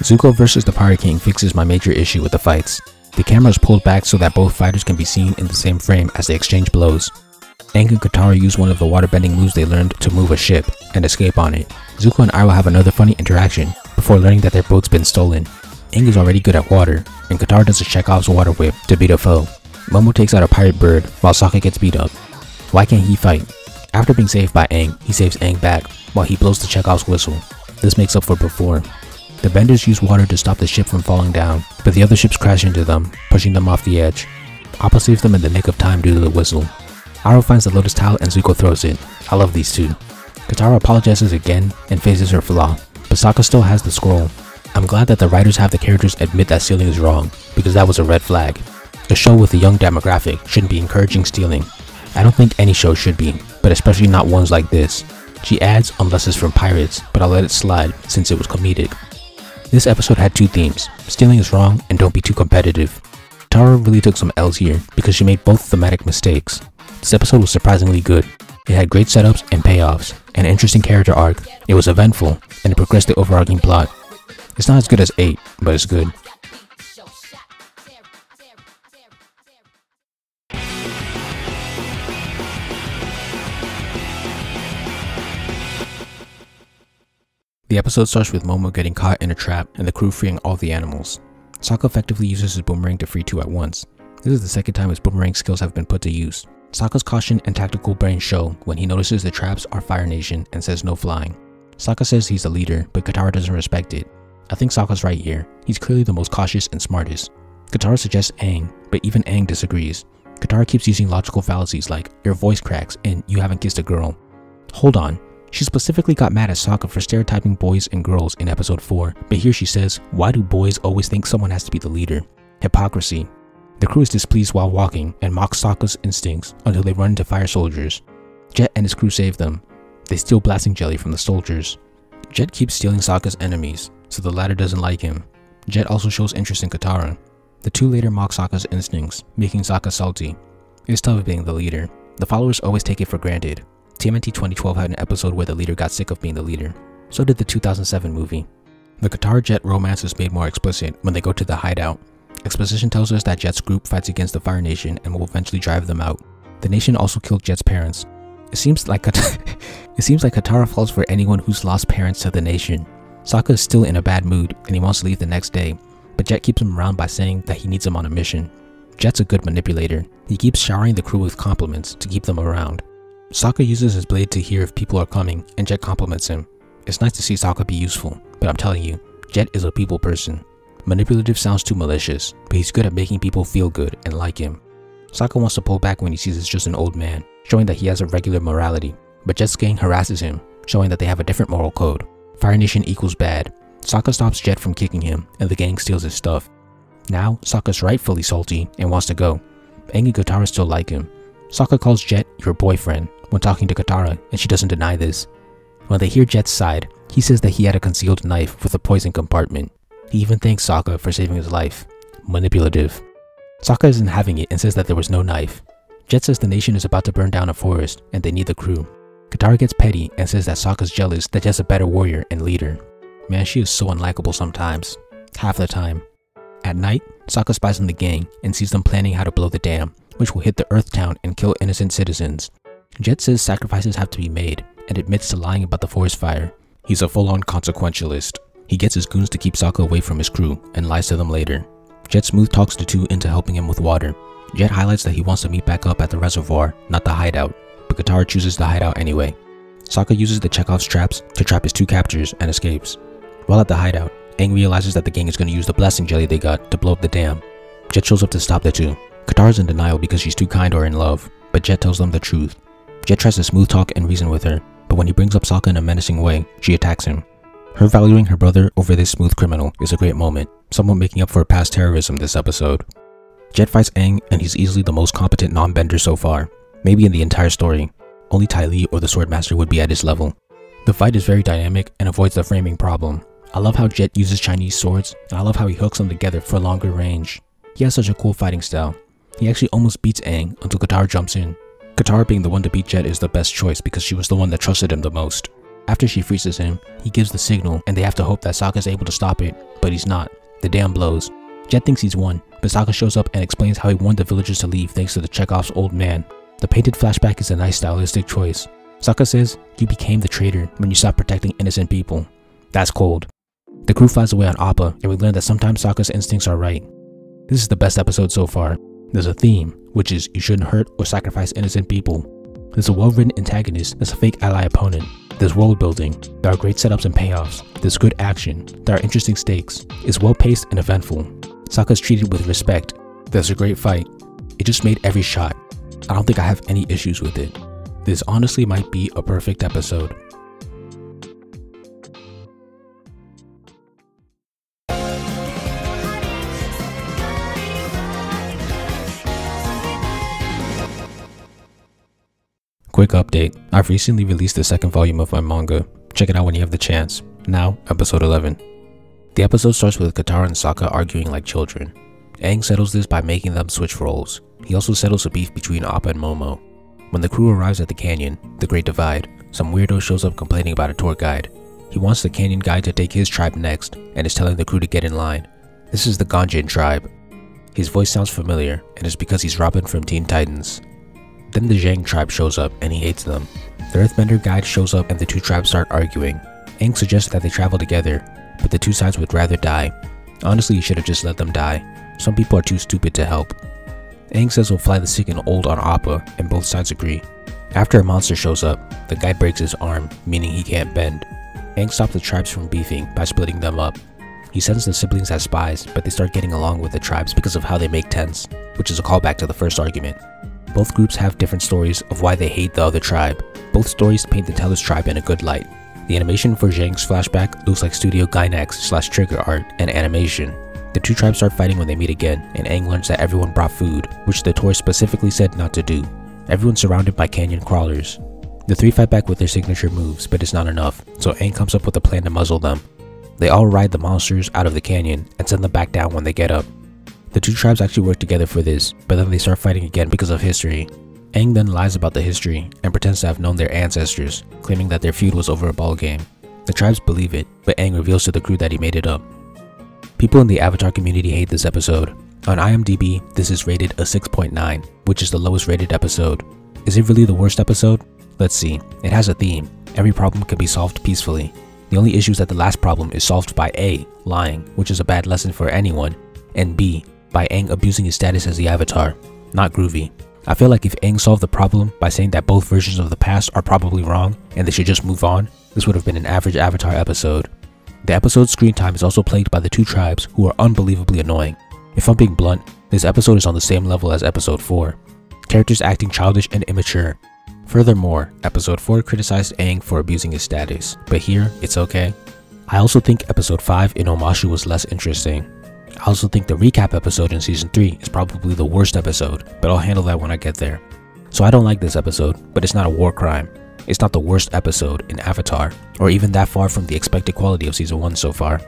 Zuko versus the Pirate King fixes my major issue with the fights. The camera is pulled back so that both fighters can be seen in the same frame as they exchange blows. And Katara use one of the waterbending moves they learned to move a ship and escape on it. Zuko and Iroh have another funny interaction before learning that their boat's been stolen. Aang is already good at water, and Katara does a Chekhov's water whip to beat a foe. Momo takes out a pirate bird while Sokka gets beat up. Why can't he fight? After being saved by Aang, he saves Aang back while he blows the Chekhov's whistle. This makes up for before. The Benders use water to stop the ship from falling down, but the other ships crash into them, pushing them off the edge. Appa saves them in the nick of time due to the whistle. Iroh finds the Lotus tile and Zuko throws it. I love these two. Katara apologizes again and faces her flaw, but Sokka still has the scroll. I'm glad that the writers have the characters admit that stealing is wrong, because that was a red flag. A show with a young demographic shouldn't be encouraging stealing. I don't think any show should be, but especially not ones like this. She adds unless it's from pirates, but I'll let it slide since it was comedic. This episode had two themes, stealing is wrong and don't be too competitive. Tara really took some L's here because she made both thematic mistakes. This episode was surprisingly good. It had great setups and payoffs, an interesting character arc, it was eventful, and it progressed the overarching plot. It's not as good as 8, but it's good. The episode starts with Momo getting caught in a trap and the crew freeing all the animals. Sokka effectively uses his boomerang to free two at once. This is the second time his boomerang skills have been put to use. Sokka's caution and tactical brain show when he notices the traps are Fire Nation and says no flying. Sokka says he's the leader, but Katara doesn't respect it. I think Sokka's right here. He's clearly the most cautious and smartest. Katara suggests Aang, but even Aang disagrees. Katara keeps using logical fallacies like, your voice cracks and you haven't kissed a girl. Hold on, she specifically got mad at Sokka for stereotyping boys and girls in episode 4, but here she says, why do boys always think someone has to be the leader? Hypocrisy. The crew is displeased while walking and mocks Sokka's instincts until they run into fire soldiers. Jet and his crew save them. They steal blasting jelly from the soldiers. Jet keeps stealing Sokka's enemies, so the latter doesn't like him. Jet also shows interest in Katara. The two later mock Sokka's instincts, making Sokka salty. It's tough being the leader. The followers always take it for granted, TMNT 2012 had an episode where the leader got sick of being the leader. So did the 2007 movie. The Katara Jet romance is made more explicit when they go to the hideout. Exposition tells us that Jet's group fights against the Fire Nation and will eventually drive them out. The nation also killed Jet's parents. It seems like Kat it seems like Katara falls for anyone who's lost parents to the nation. Sokka is still in a bad mood and he wants to leave the next day, but Jet keeps him around by saying that he needs him on a mission. Jet's a good manipulator. He keeps showering the crew with compliments to keep them around. Sokka uses his blade to hear if people are coming, and Jet compliments him. It's nice to see Sokka be useful, but I'm telling you, Jet is a people person. Manipulative sounds too malicious, but he's good at making people feel good and like him. Sokka wants to pull back when he sees it's just an old man, showing that he has a regular morality, but Jet's gang harasses him, showing that they have a different moral code. Fire Nation equals bad. Sokka stops Jet from kicking him, and the gang steals his stuff. Now, Sokka's rightfully salty and wants to go. Aang and Katara still like him. Sokka calls Jet your boyfriend when talking to Katara, and she doesn't deny this. When they hear Jet's side, he says that he had a concealed knife with a poison compartment. He even thanks Sokka for saving his life. Manipulative. Sokka isn't having it and says that there was no knife. Jet says the nation is about to burn down a forest and they need the crew. Katara gets petty and says that Sokka's jealous that Jet's a better warrior and leader. Man, she is so unlikable sometimes. Half the time. At night, Sokka spies on the gang and sees them planning how to blow the dam, which will hit the Earth Town and kill innocent citizens. Jet says sacrifices have to be made and admits to lying about the forest fire. He's a full-on consequentialist. He gets his goons to keep Sokka away from his crew and lies to them later. Jet smooth talks the two into helping him with water. Jet highlights that he wants to meet back up at the reservoir, not the hideout, but Katara chooses the hideout anyway. Sokka uses the Chekhov's traps to trap his two captors and escapes. While at the hideout, Aang realizes that the gang is going to use the blasting jelly they got to blow up the dam. Jet shows up to stop the two. Katara's in denial because she's too kind or in love, but Jet tells them the truth. Jet tries to smooth talk and reason with her, but when he brings up Sokka in a menacing way, she attacks him. Her valuing her brother over this smooth criminal is a great moment, somewhat making up for past terrorism this episode. Jet fights Aang and he's easily the most competent non-bender so far, maybe in the entire story. Only Ty Lee or the Swordmaster would be at his level. The fight is very dynamic and avoids the framing problem. I love how Jet uses Chinese swords, and I love how he hooks them together for longer range. He has such a cool fighting style. He actually almost beats Aang until Katara jumps in. Katara being the one to beat Jet is the best choice because she was the one that trusted him the most. After she freezes him, he gives the signal and they have to hope that Sokka is able to stop it, but he's not. The dam blows. Jet thinks he's won, but Sokka shows up and explains how he wanted the villagers to leave thanks to the Chekhov's old man. The painted flashback is a nice stylistic choice. Sokka says, you became the traitor when you stopped protecting innocent people. That's cold. The crew flies away on Appa, and we learn that sometimes Sokka's instincts are right. This is the best episode so far. There's a theme, which is you shouldn't hurt or sacrifice innocent people. There's a well-written antagonist that's a fake ally opponent. There's world building, there are great setups and payoffs, there's good action, there are interesting stakes, it's well paced and eventful. Sokka's treated with respect, there's a great fight. It just made every shot. I don't think I have any issues with it. This honestly might be a perfect episode. Quick update, I've recently released the second volume of my manga. Check it out when you have the chance. Now, episode 11. The episode starts with Katara and Sokka arguing like children. Aang settles this by making them switch roles. He also settles a beef between Appa and Momo. When the crew arrives at the canyon, the Great Divide, some weirdo shows up complaining about a tour guide. He wants the canyon guide to take his tribe next and is telling the crew to get in line. This is the Gan Jin tribe. His voice sounds familiar and it's because he's Robin from Teen Titans. Then the Zhang tribe shows up and he hates them. The Earthbender guide shows up and the two tribes start arguing. Aang suggests that they travel together, but the two sides would rather die. Honestly, you should have just let them die. Some people are too stupid to help. Aang says he'll fly the sick and old on Appa, and both sides agree. After a monster shows up, the guy breaks his arm, meaning he can't bend. Aang stops the tribes from beefing by splitting them up. He sends the siblings as spies, but they start getting along with the tribes because of how they make tents, which is a callback to the first argument. Both groups have different stories of why they hate the other tribe. Both stories paint the Tellus tribe in a good light. The animation for Zhang's flashback looks like Studio Gainax slash trigger art and animation. The two tribes start fighting when they meet again, and Aang learns that everyone brought food, which the tour specifically said not to do. Everyone's surrounded by canyon crawlers. The three fight back with their signature moves, but it's not enough, so Aang comes up with a plan to muzzle them. They all ride the monsters out of the canyon and send them back down when they get up. The two tribes actually work together for this, but then they start fighting again because of history. Aang then lies about the history and pretends to have known their ancestors, claiming that their feud was over a ball game. The tribes believe it, but Aang reveals to the crew that he made it up. People in the Avatar community hate this episode. On IMDb, this is rated a 6.9, which is the lowest rated episode. Is it really the worst episode? Let's see. It has a theme. Every problem can be solved peacefully. The only issue is that the last problem is solved by A. Lying, which is a bad lesson for anyone, and B. By Aang abusing his status as the Avatar. Not groovy. I feel like if Aang solved the problem by saying that both versions of the past are probably wrong and they should just move on, this would have been an average Avatar episode. The episode's screen time is also plagued by the two tribes who are unbelievably annoying. If I'm being blunt, this episode is on the same level as episode 4. Characters acting childish and immature. Furthermore, episode 4 criticized Aang for abusing his status, but here, it's okay. I also think episode 5 in Omashu was less interesting. I also think the recap episode in season 3 is probably the worst episode, but I'll handle that when I get there. So I don't like this episode, but it's not a war crime. It's not the worst episode in Avatar, or even that far from the expected quality of season 1 so far.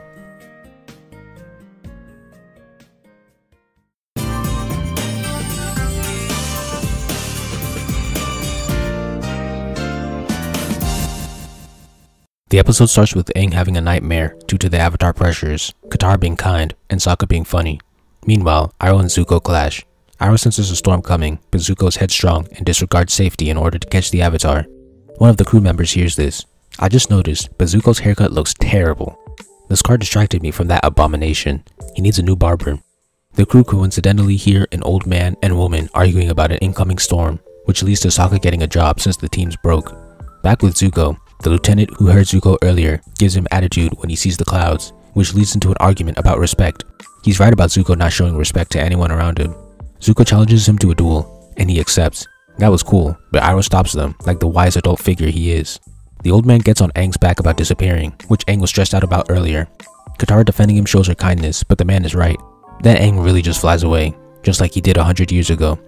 The episode starts with Aang having a nightmare due to the Avatar pressures, Katara being kind, and Sokka being funny. Meanwhile, Iroh and Zuko clash. Iroh senses a storm coming, but Zuko is headstrong and disregards safety in order to catch the Avatar. One of the crew members hears this. I just noticed, but Zuko's haircut looks terrible. This car distracted me from that abomination. He needs a new barber. The crew coincidentally hear an old man and woman arguing about an incoming storm, which leads to Sokka getting a job since the teams broke. Back with Zuko, the lieutenant who heard Zuko earlier gives him attitude when he sees the clouds, which leads into an argument about respect. He's right about Zuko not showing respect to anyone around him. Zuko challenges him to a duel, and he accepts. That was cool, but Iroh stops them, like the wise adult figure he is. The old man gets on Aang's back about disappearing, which Aang was stressed out about earlier. Katara defending him shows her kindness, but the man is right. Then Aang really just flies away, just like he did a hundred years ago.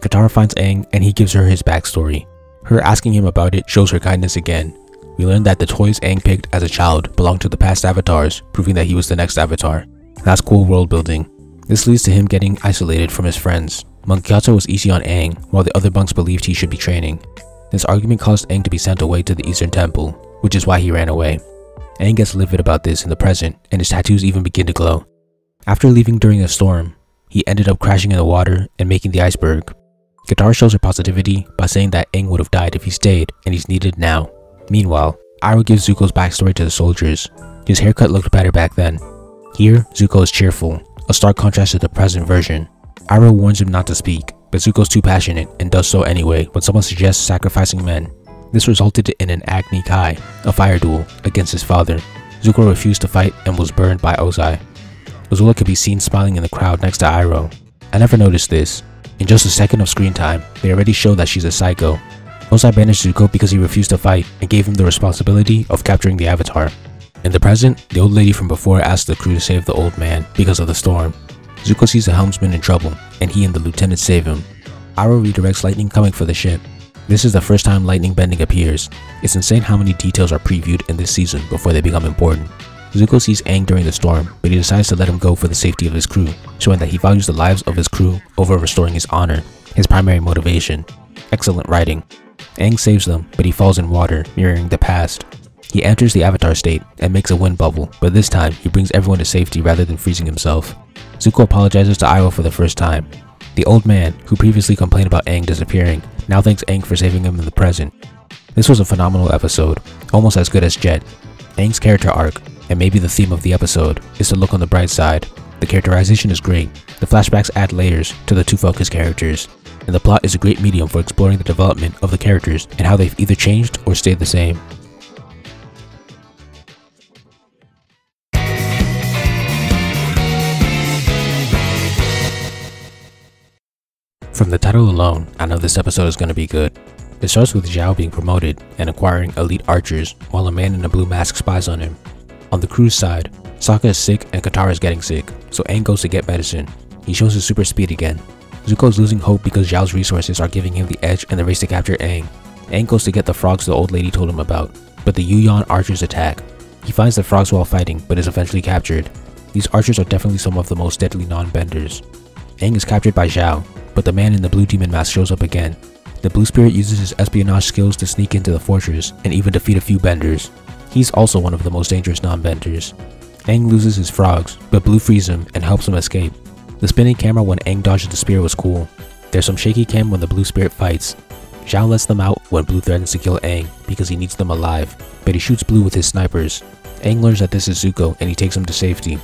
Katara finds Aang and he gives her his backstory. Her asking him about it shows her kindness again, we learned that the toys Aang picked as a child belonged to the past avatars, proving that he was the next avatar. That's cool world building. This leads to him getting isolated from his friends. Monk Gyatso was easy on Aang, while the other monks believed he should be training. This argument caused Aang to be sent away to the Eastern Temple, which is why he ran away. Aang gets livid about this in the present, and his tattoos even begin to glow. After leaving during a storm, he ended up crashing in the water and making the iceberg. Katara shows her positivity by saying that Aang would have died if he stayed, and he's needed now. Meanwhile, Iroh gives Zuko's backstory to the soldiers. His haircut looked better back then. Here, Zuko is cheerful, a stark contrast to the present version. Iroh warns him not to speak, but Zuko's too passionate and does so anyway when someone suggests sacrificing men. This resulted in an Agni Kai, a fire duel, against his father. Zuko refused to fight and was burned by Ozai. Azula could be seen smiling in the crowd next to Iroh. I never noticed this. In just a second of screen time, they already show that she's a psycho, Ozai banished Zuko because he refused to fight and gave him the responsibility of capturing the Avatar. In the present, the old lady from before asked the crew to save the old man because of the storm. Zuko sees the helmsman in trouble, and he and the lieutenant save him. Iroh redirects lightning coming for the ship. This is the first time lightning bending appears. It's insane how many details are previewed in this season before they become important. Zuko sees Aang during the storm, but he decides to let him go for the safety of his crew, showing that he values the lives of his crew over restoring his honor, his primary motivation. Excellent writing. Aang saves them, but he falls in water, mirroring the past. He enters the Avatar state and makes a wind bubble, but this time he brings everyone to safety rather than freezing himself. Zuko apologizes to Iroh for the first time. The old man, who previously complained about Aang disappearing, now thanks Aang for saving him in the present. This was a phenomenal episode, almost as good as Jet. Aang's character arc, and maybe the theme of the episode, is to look on the bright side. The characterization is great, the flashbacks add layers to the two focus characters, and the plot is a great medium for exploring the development of the characters and how they've either changed or stayed the same. From the title alone, I know this episode is going to be good. It starts with Zhao being promoted and acquiring elite archers, while a man in a blue mask spies on him. On the crew's side, Sokka is sick and Katara is getting sick, so Aang goes to get medicine. He shows his super speed again, Zuko is losing hope because Zhao's resources are giving him the edge in the race to capture Aang. Aang goes to get the frogs the old lady told him about, but the Yuyan archers attack. He finds the frogs while fighting, but is eventually captured. These archers are definitely some of the most deadly non-benders. Aang is captured by Zhao, but the man in the blue demon mask shows up again. The blue spirit uses his espionage skills to sneak into the fortress and even defeat a few benders. He's also one of the most dangerous non-benders. Aang loses his frogs, but Blue frees him and helps him escape. The spinning camera when Aang dodges the spear was cool. There's some shaky cam when the blue spirit fights. Zhao lets them out when Blue threatens to kill Aang because he needs them alive, but he shoots Blue with his snipers. Aang learns that this is Zuko and he takes him to safety.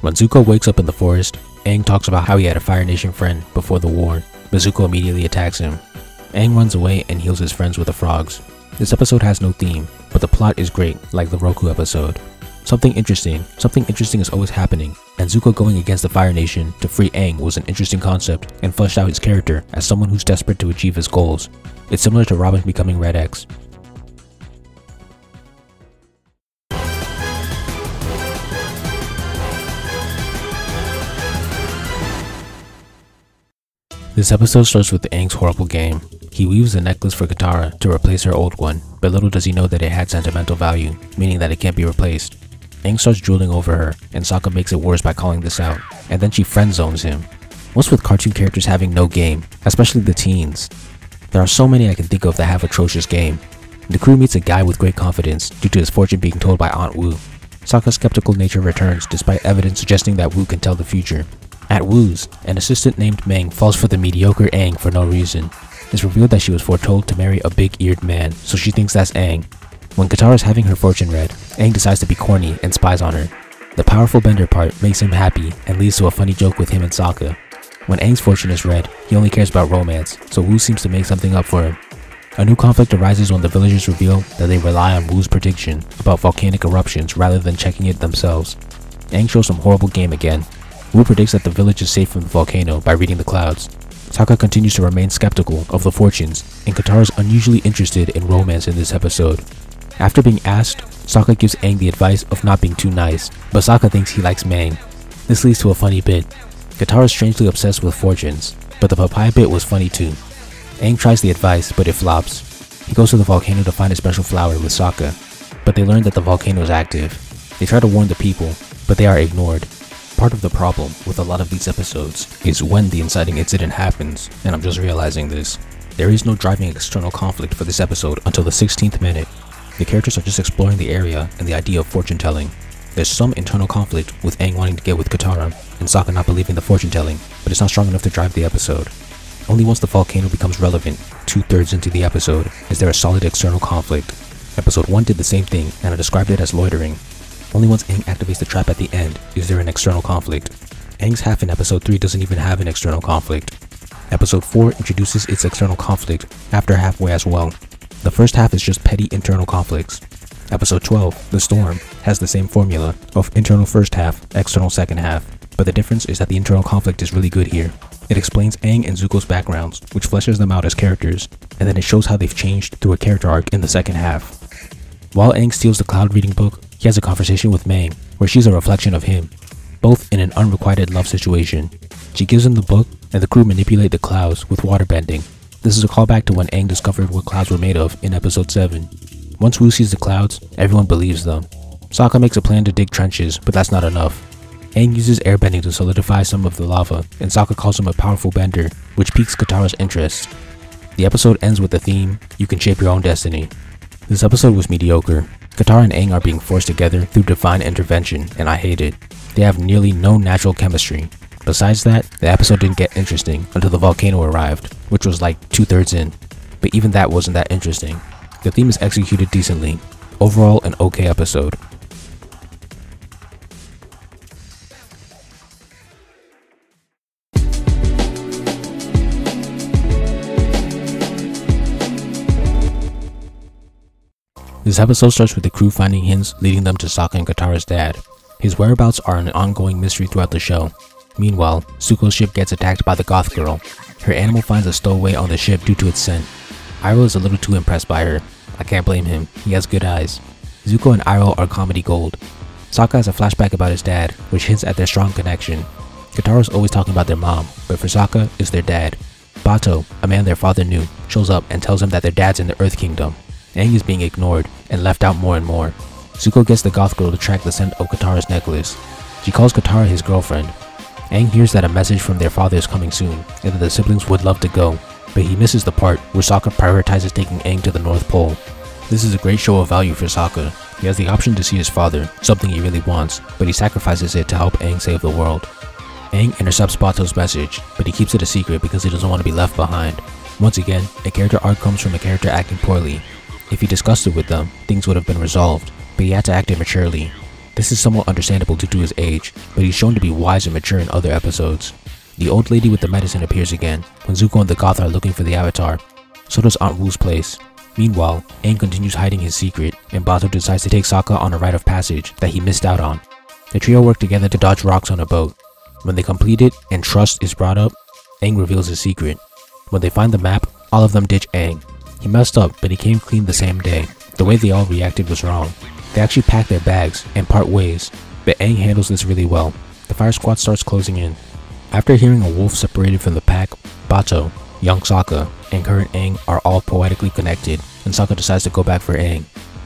When Zuko wakes up in the forest, Aang talks about how he had a Fire Nation friend before the war, but Zuko immediately attacks him. Aang runs away and heals his friends with the frogs. This episode has no theme, but the plot is great, like the Roku episode. Something interesting, something interesting is always happening, and Zuko going against the Fire Nation to free Aang was an interesting concept and fleshed out his character as someone who's desperate to achieve his goals. It's similar to Robin becoming Red X. This episode starts with Aang's horrible game. He weaves a necklace for Katara to replace her old one, but little does he know that it had sentimental value, meaning that it can't be replaced. Aang starts drooling over her, and Sokka makes it worse by calling this out, and then she friend zones him. What's with cartoon characters having no game, especially the teens? There are so many I can think of that have atrocious game. The crew meets a guy with great confidence due to his fortune being told by Aunt Wu. Sokka's skeptical nature returns despite evidence suggesting that Wu can tell the future. At Wu's, an assistant named Meng falls for the mediocre Aang for no reason. It's revealed that she was foretold to marry a big-eared man, so she thinks that's Aang. When Katara is having her fortune read, Aang decides to be corny and spies on her. The powerful bender part makes him happy and leads to a funny joke with him and Sokka. When Aang's fortune is read, he only cares about romance, so Wu seems to make something up for him. A new conflict arises when the villagers reveal that they rely on Wu's prediction about volcanic eruptions rather than checking it themselves. Aang shows some horrible game again, Wu predicts that the village is safe from the volcano by reading the clouds. Sokka continues to remain skeptical of the fortunes, and Katara is unusually interested in romance in this episode. After being asked, Sokka gives Aang the advice of not being too nice, but Sokka thinks he likes Meng. This leads to a funny bit. Katara is strangely obsessed with fortunes, but the papaya bit was funny too. Aang tries the advice, but it flops. He goes to the volcano to find a special flower with Sokka, but they learn that the volcano is active. They try to warn the people, but they are ignored. Part of the problem with a lot of these episodes is when the inciting incident happens, and I'm just realizing this. There is no driving external conflict for this episode until the 16th minute. The characters are just exploring the area and the idea of fortune telling. There's some internal conflict with Aang wanting to get with Katara, and Sokka not believing the fortune telling, but it's not strong enough to drive the episode. Only once the volcano becomes relevant, two thirds into the episode, is there a solid external conflict. Episode 1 did the same thing, and I described it as loitering, only once Aang activates the trap at the end is there an external conflict. Aang's half in episode 3 doesn't even have an external conflict. Episode 4 introduces its external conflict after halfway as well. The first half is just petty internal conflicts. Episode 12, The Storm, has the same formula of internal first half, external second half, but the difference is that the internal conflict is really good here. It explains Aang and Zuko's backgrounds, which fleshes them out as characters, and then it shows how they've changed through a character arc in the second half. While Aang steals the cloud reading book, he has a conversation with Meng, where she's a reflection of him, both in an unrequited love situation. She gives him the book, and the crew manipulate the clouds with water bending. This is a callback to when Aang discovered what clouds were made of in episode 7. Once Wu sees the clouds, everyone believes them. Sokka makes a plan to dig trenches, but that's not enough. Aang uses airbending to solidify some of the lava, and Sokka calls him a powerful bender, which piques Katara's interest. The episode ends with the theme, You Can Shape Your Own Destiny. This episode was mediocre, Katara and Aang are being forced together through divine intervention, and I hate it. They have nearly no natural chemistry. Besides that, the episode didn't get interesting until the volcano arrived, which was like two thirds in. But even that wasn't that interesting. The theme is executed decently. Overall, an okay episode. This episode starts with the crew finding hints leading them to Sokka and Katara's dad. His whereabouts are an ongoing mystery throughout the show. Meanwhile, Zuko's ship gets attacked by the goth girl. Her animal finds a stowaway on the ship due to its scent. Iroh is a little too impressed by her. I can't blame him, he has good eyes. Zuko and Iroh are comedy gold. Sokka has a flashback about his dad, which hints at their strong connection. Katara is always talking about their mom, but for Sokka, it's their dad. Bato, a man their father knew, shows up and tells him that their dad's in the Earth Kingdom. Aang is being ignored and left out more and more. Zuko gets the goth girl to track the scent of Katara's necklace. She calls Katara his girlfriend. Aang hears that a message from their father is coming soon, and that the siblings would love to go, but he misses the part where Sokka prioritizes taking Aang to the North Pole. This is a great show of value for Sokka. He has the option to see his father, something he really wants, but he sacrifices it to help Aang save the world. Aang intercepts Bato's message, but he keeps it a secret because he doesn't want to be left behind. Once again, a character arc comes from a character acting poorly. If he discussed it with them, things would have been resolved, but he had to act immaturely. This is somewhat understandable due to his age, but he's shown to be wise and mature in other episodes. The old lady with the medicine appears again, when Zuko and the Goth are looking for the Avatar. So does Aunt Wu's place. Meanwhile, Aang continues hiding his secret, and Bato decides to take Sokka on a rite of passage that he missed out on. The trio work together to dodge rocks on a boat. When they complete it and trust is brought up, Aang reveals his secret. When they find the map, all of them ditch Aang. He messed up, but he came clean the same day. The way they all reacted was wrong. They actually pack their bags and part ways, but Aang handles this really well. The fire squad starts closing in. After hearing a wolf separated from the pack, Bato, young Sokka, and current Aang are all poetically connected, and Sokka decides to go back for Aang.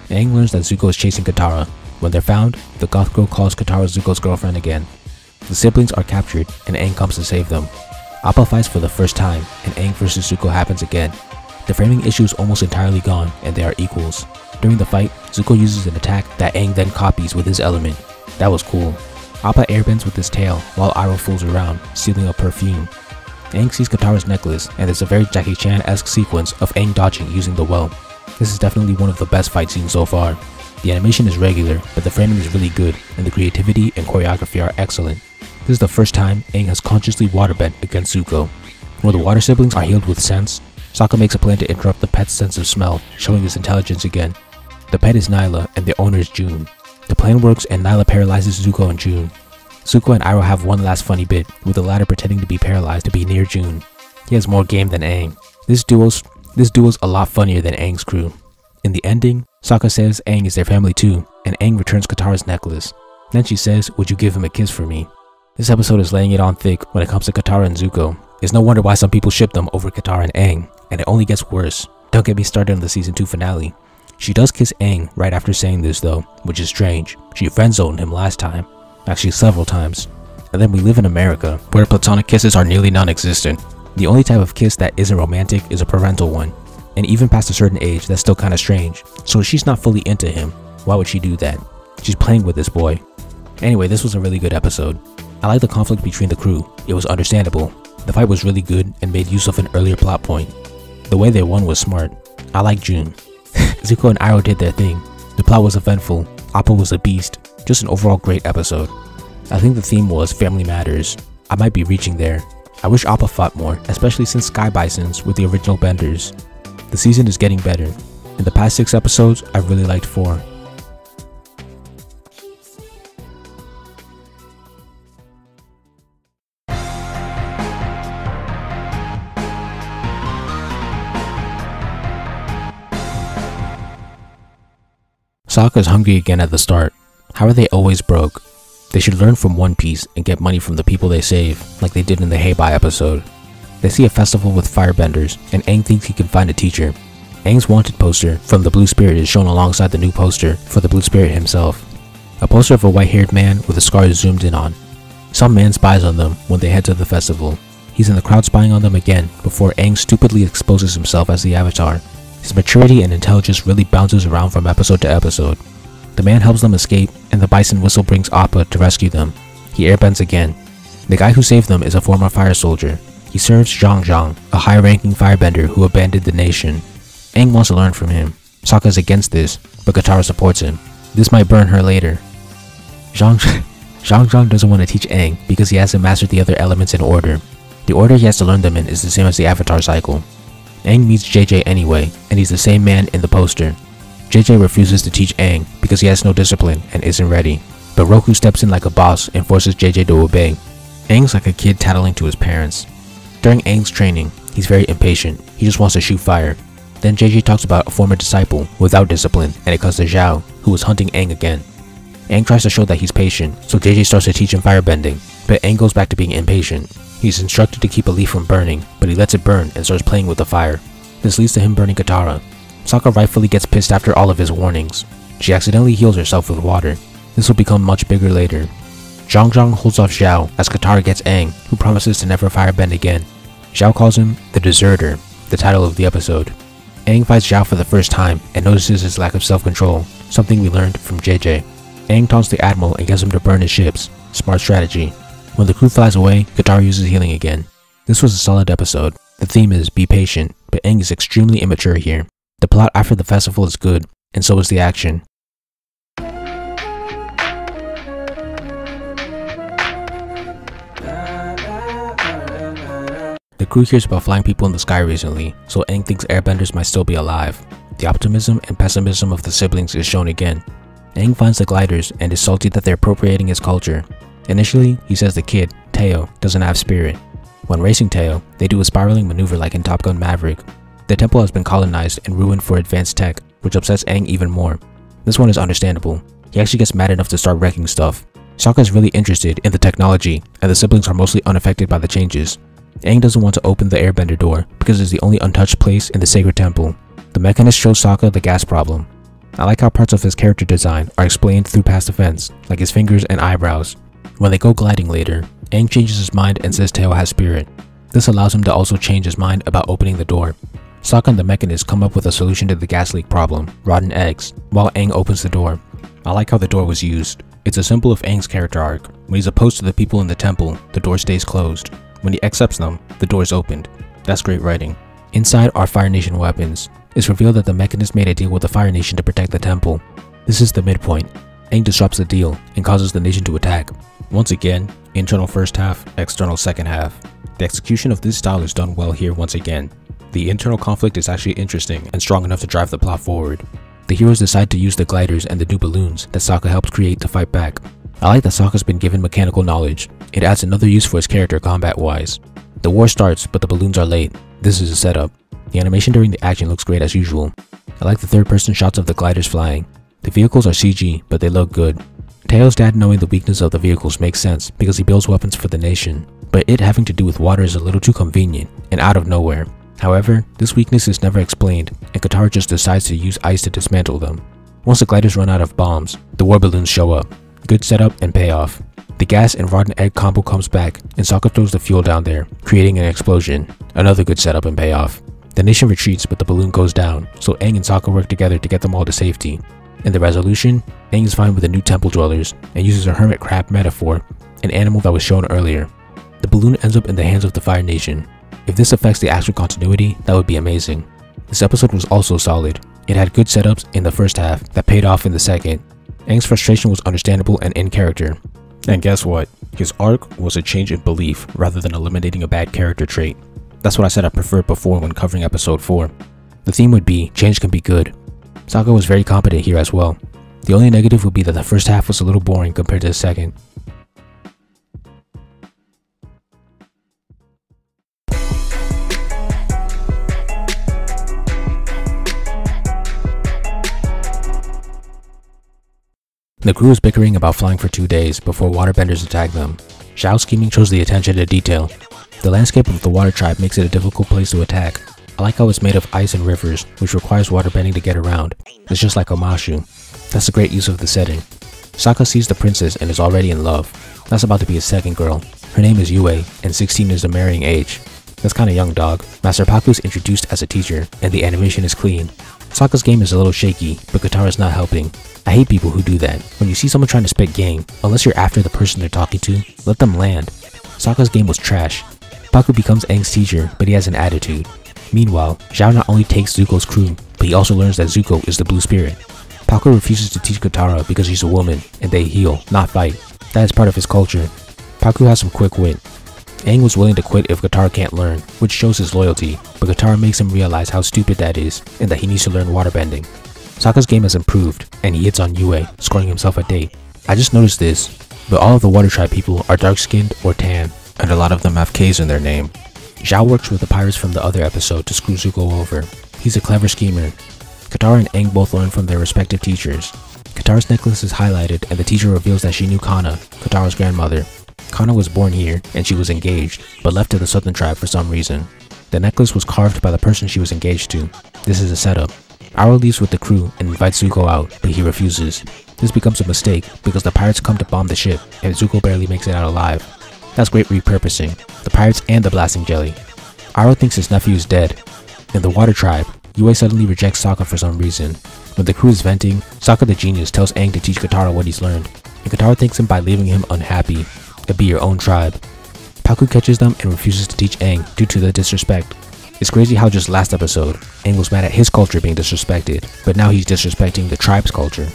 Aang learns that Zuko is chasing Katara. When they're found, the goth girl calls Katara Zuko's girlfriend again. The siblings are captured, and Aang comes to save them. Appa fights for the first time, and Aang vs Zuko happens again. The framing issue is almost entirely gone, and they are equals. During the fight, Zuko uses an attack that Aang then copies with his element. That was cool. Appa airbends with his tail, while Iroh fools around, stealing a perfume. Aang sees Katara's necklace, and there's a very Jackie Chan-esque sequence of Aang dodging using the well. This is definitely one of the best fight scenes so far. The animation is regular, but the framing is really good, and the creativity and choreography are excellent. This is the first time Aang has consciously waterbent against Zuko. While the water siblings are healed with sense, Sokka makes a plan to interrupt the pet's sense of smell, showing his intelligence again. The pet is Nyla, and the owner is June. The plan works and Nyla paralyzes Zuko and June. Zuko and Iroh have one last funny bit, with the latter pretending to be paralyzed to be near June. He has more game than Aang. This duo's this duo's a lot funnier than Aang's crew. In the ending, Sokka says Aang is their family too, and Aang returns Katara's necklace. Then she says, would you give him a kiss for me? This episode is laying it on thick when it comes to Katara and Zuko. It's no wonder why some people ship them over Katara and Aang, and it only gets worse. Don't get me started on the season 2 finale. She does kiss Aang right after saying this though, which is strange. She friend-zoned him last time, actually several times. And then we live in America, where platonic kisses are nearly non-existent. The only type of kiss that isn't romantic is a parental one. And even past a certain age, that's still kinda strange. So if she's not fully into him, why would she do that? She's playing with this boy. Anyway, this was a really good episode. I like the conflict between the crew, it was understandable. The fight was really good and made use of an earlier plot point. The way they won was smart. I like June. Zuko and Iroh did their thing. The plot was eventful, Appa was a beast, just an overall great episode. I think the theme was Family Matters. I might be reaching there. I wish Appa fought more, especially since Sky Bisons with the original Benders. The season is getting better. In the past 6 episodes, I really liked 4. Sokka is hungry again at the start. How are they always broke? They should learn from One Piece and get money from the people they save, like they did in the Hei Bai episode. They see a festival with firebenders, and Aang thinks he can find a teacher. Aang's wanted poster from the Blue Spirit is shown alongside the new poster for the Blue Spirit himself. A poster of a white-haired man with a scar is zoomed in on. Some man spies on them when they head to the festival. He's in the crowd spying on them again before Aang stupidly exposes himself as the Avatar his maturity and intelligence really bounces around from episode to episode. The man helps them escape, and the bison whistle brings Appa to rescue them. He airbends again. The guy who saved them is a former fire soldier. He serves Jeong Jeong, a high-ranking firebender who abandoned the nation. Aang wants to learn from him. Sokka is against this, but Katara supports him. This might burn her later. Jeong, Jeong Jeong doesn't want to teach Aang because he hasn't mastered the other elements in order. The order he has to learn them in is the same as the Avatar cycle. Aang meets JJ anyway, and he's the same man in the poster. JJ refuses to teach Aang because he has no discipline and isn't ready, but Roku steps in like a boss and forces JJ to obey. Aang's like a kid tattling to his parents. During Aang's training, he's very impatient, he just wants to shoot fire. Then JJ talks about a former disciple without discipline and it comes to Zhao, who was hunting Aang again. Aang tries to show that he's patient, so JJ starts to teach him firebending, but Aang goes back to being impatient. He's instructed to keep a leaf from burning, but he lets it burn and starts playing with the fire. This leads to him burning Katara. Sokka rightfully gets pissed after all of his warnings. She accidentally heals herself with water. This will become much bigger later. Jeong Jeong holds off Zhao as Katara gets Aang, who promises to never firebend again. Zhao calls him the Deserter, the title of the episode. Aang fights Zhao for the first time and notices his lack of self-control, something we learned from JJ. Aang taunts the Admiral and gets him to burn his ships. Smart strategy. When the crew flies away, Katara uses healing again. This was a solid episode. The theme is be patient, but Aang is extremely immature here. The plot after the festival is good, and so is the action. The crew hears about flying people in the sky recently, so Aang thinks airbenders might still be alive. The optimism and pessimism of the siblings is shown again. Aang finds the gliders and is salty that they're appropriating his culture. Initially, he says the kid, Teo, doesn't have spirit. When racing Teo, they do a spiraling maneuver like in Top Gun Maverick. The temple has been colonized and ruined for advanced tech, which upsets Aang even more. This one is understandable. He actually gets mad enough to start wrecking stuff. Sokka is really interested in the technology, and the siblings are mostly unaffected by the changes. Aang doesn't want to open the airbender door because it's the only untouched place in the sacred temple. The mechanist shows Sokka the gas problem. I like how parts of his character design are explained through past events, like his fingers and eyebrows. When they go gliding later, Aang changes his mind and says Teo has spirit. This allows him to also change his mind about opening the door. Sokka and the mechanist come up with a solution to the gas leak problem, rotten eggs, while Aang opens the door. I like how the door was used. It's a symbol of Aang's character arc. When he's opposed to the people in the temple, the door stays closed. When he accepts them, the door is opened. That's great writing. Inside are Fire Nation weapons. It's revealed that the Mechanist made a deal with the Fire Nation to protect the temple. This is the midpoint. Aang disrupts the deal and causes the nation to attack. Once again, internal first half, external second half. The execution of this style is done well here once again. The internal conflict is actually interesting and strong enough to drive the plot forward. The heroes decide to use the gliders and the new balloons that Sokka helped create to fight back. I like that Sokka's been given mechanical knowledge. It adds another use for his character combat-wise. The war starts, but the balloons are late. This is a setup. The animation during the action looks great as usual. I like the third-person shots of the gliders flying. The vehicles are CG, but they look good. Teo's dad knowing the weakness of the vehicles makes sense because he builds weapons for the nation, but it having to do with water is a little too convenient and out of nowhere. However, this weakness is never explained, and Katara just decides to use ice to dismantle them. Once the gliders run out of bombs, the war balloons show up. Good setup and payoff. The gas and rotten egg combo comes back, and Sokka throws the fuel down there, creating an explosion. Another good setup and payoff. The nation retreats but the balloon goes down, so Aang and Sokka work together to get them all to safety. In the resolution, Aang is fine with the new temple dwellers, and uses a hermit crab metaphor, an animal that was shown earlier. The balloon ends up in the hands of the Fire Nation. If this affects the actual continuity, that would be amazing. This episode was also solid. It had good setups in the first half that paid off in the second, Aang's frustration was understandable and in character. And guess what? His arc was a change in belief rather than eliminating a bad character trait. That's what I said I preferred before when covering episode 4. The theme would be, change can be good. Sokka was very competent here as well. The only negative would be that the first half was a little boring compared to the second. The crew is bickering about flying for two days before waterbenders attack them. Zhao's scheming shows the attention to detail. The landscape of the water tribe makes it a difficult place to attack. I like how it's made of ice and rivers, which requires waterbending to get around. It's just like Omashu. That's a great use of the setting. Sokka sees the princess and is already in love. That's about to be his second girl. Her name is Yue, and 16 is the marrying age. That's kinda young dog. Master Pakku is introduced as a teacher, and the animation is clean. Sokka's game is a little shaky, but Katara's not helping. I hate people who do that. When you see someone trying to spit game, unless you're after the person they're talking to, let them land. Sokka's game was trash. Pakku becomes Aang's teacher, but he has an attitude. Meanwhile, Zhao not only takes Zuko's crew, but he also learns that Zuko is the Blue Spirit. Pakku refuses to teach Katara because she's a woman, and they heal, not fight. That is part of his culture. Pakku has some quick wit. Aang was willing to quit if Katara can't learn, which shows his loyalty, but Katara makes him realize how stupid that is, and that he needs to learn waterbending. Sokka's game has improved, and he hits on Yue, scoring himself a date. I just noticed this, but all of the Water Tribe people are dark-skinned or tan, and a lot of them have K's in their name. Zhao works with the pirates from the other episode to screw Zuko over. He's a clever schemer. Katara and Aang both learn from their respective teachers. Katara's necklace is highlighted and the teacher reveals that she knew Kanna, Katara's grandmother. Kanna was born here and she was engaged, but left to the southern tribe for some reason. The necklace was carved by the person she was engaged to. This is a setup. Iroh leaves with the crew and invites Zuko out, but he refuses. This becomes a mistake because the pirates come to bomb the ship and Zuko barely makes it out alive. That's great repurposing, the pirates and the blasting jelly. Iroh thinks his nephew is dead. In the water tribe, Yue suddenly rejects Sokka for some reason. When the crew is venting, Sokka the genius tells Aang to teach Katara what he's learned, and Katara thanks him by leaving him unhappy. It be your own tribe. Pakku catches them and refuses to teach Aang due to the disrespect. It's crazy how just last episode, Aang was mad at his culture being disrespected, but now he's disrespecting the tribe's culture.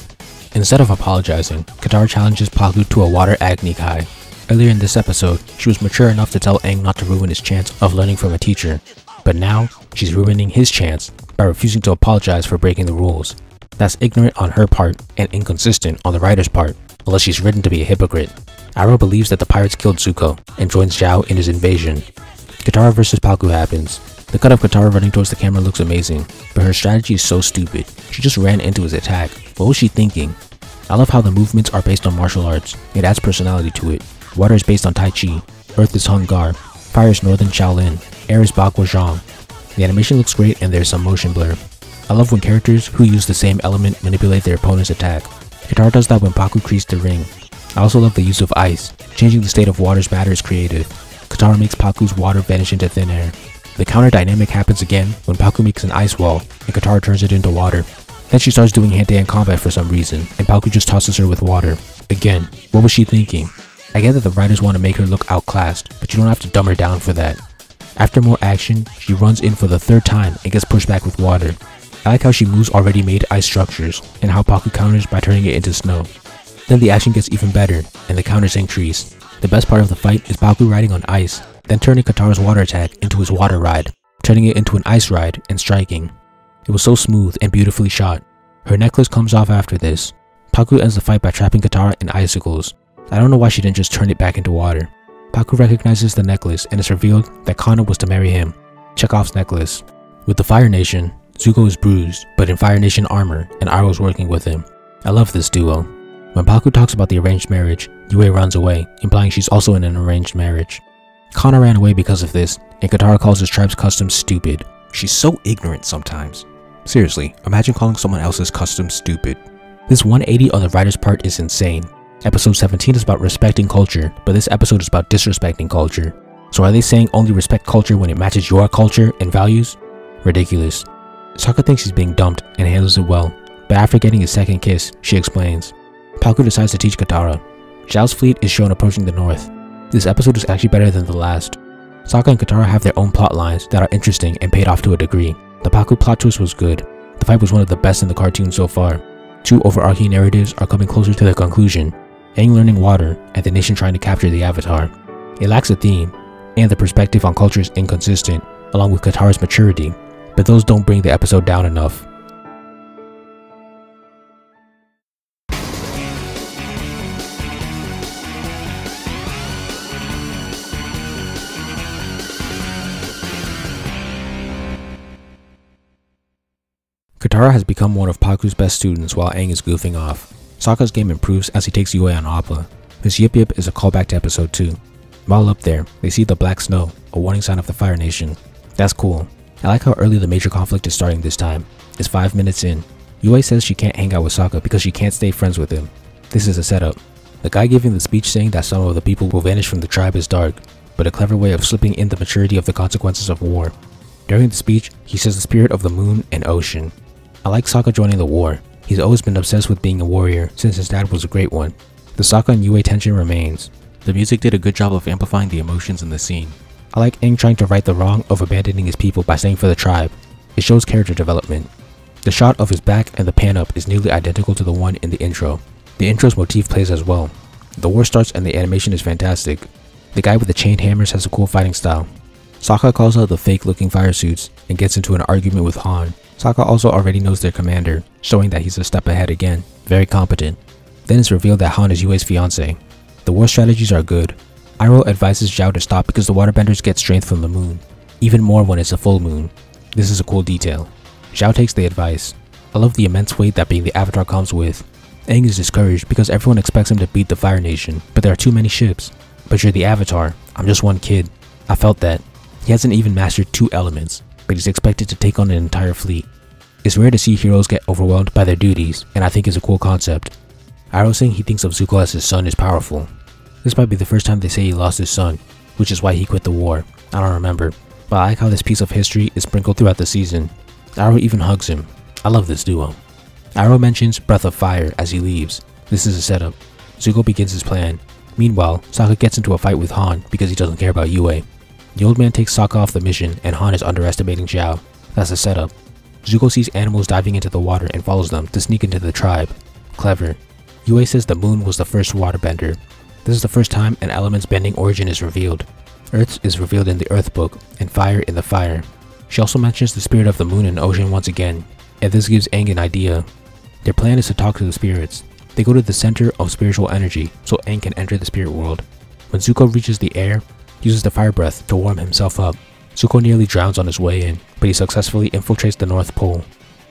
Instead of apologizing, Katara challenges Pakku to a water Agni Kai. Earlier in this episode, she was mature enough to tell Aang not to ruin his chance of learning from a teacher, but now, she's ruining his chance by refusing to apologize for breaking the rules. That's ignorant on her part and inconsistent on the writer's part, unless she's written to be a hypocrite. Iroh believes that the pirates killed Zuko and joins Zhao in his invasion. Katara vs Pakku happens. The cut of Katara running towards the camera looks amazing, but her strategy is so stupid. She just ran into his attack. What was she thinking? I love how the movements are based on martial arts. It adds personality to it. Water is based on Tai Chi. Earth is Hung Gar. Fire is Northern Shaolin. Air is Bagua Zhang. The animation looks great and there's some motion blur. I love when characters who use the same element manipulate their opponent's attack. Katara does that when Pakku creased the ring. I also love the use of ice. Changing the state of water's matter is creative. Katara makes Pakku's water vanish into thin air. The counter dynamic happens again when Pakku makes an ice wall and Katara turns it into water. Then she starts doing hand-to-hand combat for some reason, and Pakku just tosses her with water. Again, what was she thinking? I get that the writers want to make her look outclassed, but you don't have to dumb her down for that. After more action, she runs in for the third time and gets pushed back with water. I like how she moves already made ice structures, and how Pakku counters by turning it into snow. Then the action gets even better, and the counters increase. The best part of the fight is Pakku riding on ice, then turning Katara's water attack into his water ride, turning it into an ice ride and striking. It was so smooth and beautifully shot. Her necklace comes off after this. Pakku ends the fight by trapping Katara in icicles. I don't know why she didn't just turn it back into water. Pakku recognizes the necklace and it's revealed that Kanna was to marry him. Chekhov's necklace. With the Fire Nation, Zuko is bruised, but in Fire Nation armor, and Iroh's working with him. I love this duo. When Pakku talks about the arranged marriage, Yue runs away, implying she's also in an arranged marriage. Kanna ran away because of this, and Katara calls his tribe's customs stupid. She's so ignorant sometimes. Seriously, imagine calling someone else's customs stupid. This 180 on the writer's part is insane. Episode 17 is about respecting culture, but this episode is about disrespecting culture. So are they saying only respect culture when it matches your culture and values? Ridiculous. Sokka thinks he's being dumped and handles it well, but after getting his second kiss, she explains. Pakku decides to teach Katara. Zhao's fleet is shown approaching the north. This episode is actually better than the last. Sokka and Katara have their own plot lines that are interesting and paid off to a degree. The Pakku plot twist was good. The fight was one of the best in the cartoon so far. Two overarching narratives are coming closer to their conclusion. Aang learning water and the nation trying to capture the Avatar. It lacks a theme, and the perspective on culture is inconsistent, along with Katara's maturity, but those don't bring the episode down enough. Katara has become one of Pakku's best students while Aang is goofing off. Sokka's game improves as he takes Yue on Appa. This Yip Yip is a callback to episode 2. While up there, they see the black snow, a warning sign of the Fire Nation. That's cool. I like how early the major conflict is starting this time. It's 5 minutes in. Yue says she can't hang out with Sokka because she can't stay friends with him. This is a setup. The guy giving the speech saying that some of the people will vanish from the tribe is dark, but a clever way of slipping in the maturity of the consequences of war. During the speech, he says the spirit of the moon and ocean. I like Sokka joining the war. He's always been obsessed with being a warrior since his dad was a great one. The Sokka and Yue tension remains. The music did a good job of amplifying the emotions in the scene. I like Aang trying to right the wrong of abandoning his people by staying for the tribe. It shows character development. The shot of his back and the pan up is nearly identical to the one in the intro. The intro's motif plays as well. The war starts and the animation is fantastic. The guy with the chained hammers has a cool fighting style. Sokka calls out the fake looking fire suits and gets into an argument with Han. Sokka also already knows their commander, showing that he's a step ahead again, very competent. Then it's revealed that Han is Yue's fiance. The war strategies are good. Iroh advises Zhao to stop because the waterbenders get strength from the moon, even more when it's a full moon. This is a cool detail. Zhao takes the advice. I love the immense weight that being the Avatar comes with. Aang is discouraged because everyone expects him to beat the Fire Nation, but there are too many ships. But you're the Avatar, I'm just one kid. I felt that. He hasn't even mastered two elements, but he's expected to take on an entire fleet. It's rare to see heroes get overwhelmed by their duties, and I think it's a cool concept. Iroh saying he thinks of Zuko as his son is powerful. This might be the first time they say he lost his son, which is why he quit the war. I don't remember, but I like how this piece of history is sprinkled throughout the season. Iroh even hugs him. I love this duo. Iroh mentions Breath of Fire as he leaves. This is a setup. Zuko begins his plan. Meanwhile, Sokka gets into a fight with Han because he doesn't care about Yue. The old man takes Sokka off the mission and Han is underestimating Zhao. That's a setup. Zuko sees animals diving into the water and follows them to sneak into the tribe. Clever. Yue says the moon was the first waterbender. This is the first time an element's bending origin is revealed. Earth's is revealed in the Earth Book, and fire in the fire. She also mentions the spirit of the moon and ocean once again, and this gives Aang an idea. Their plan is to talk to the spirits. They go to the center of spiritual energy so Aang can enter the spirit world. When Zuko reaches the air, uses the fire breath to warm himself up. Zuko nearly drowns on his way in, but he successfully infiltrates the North Pole.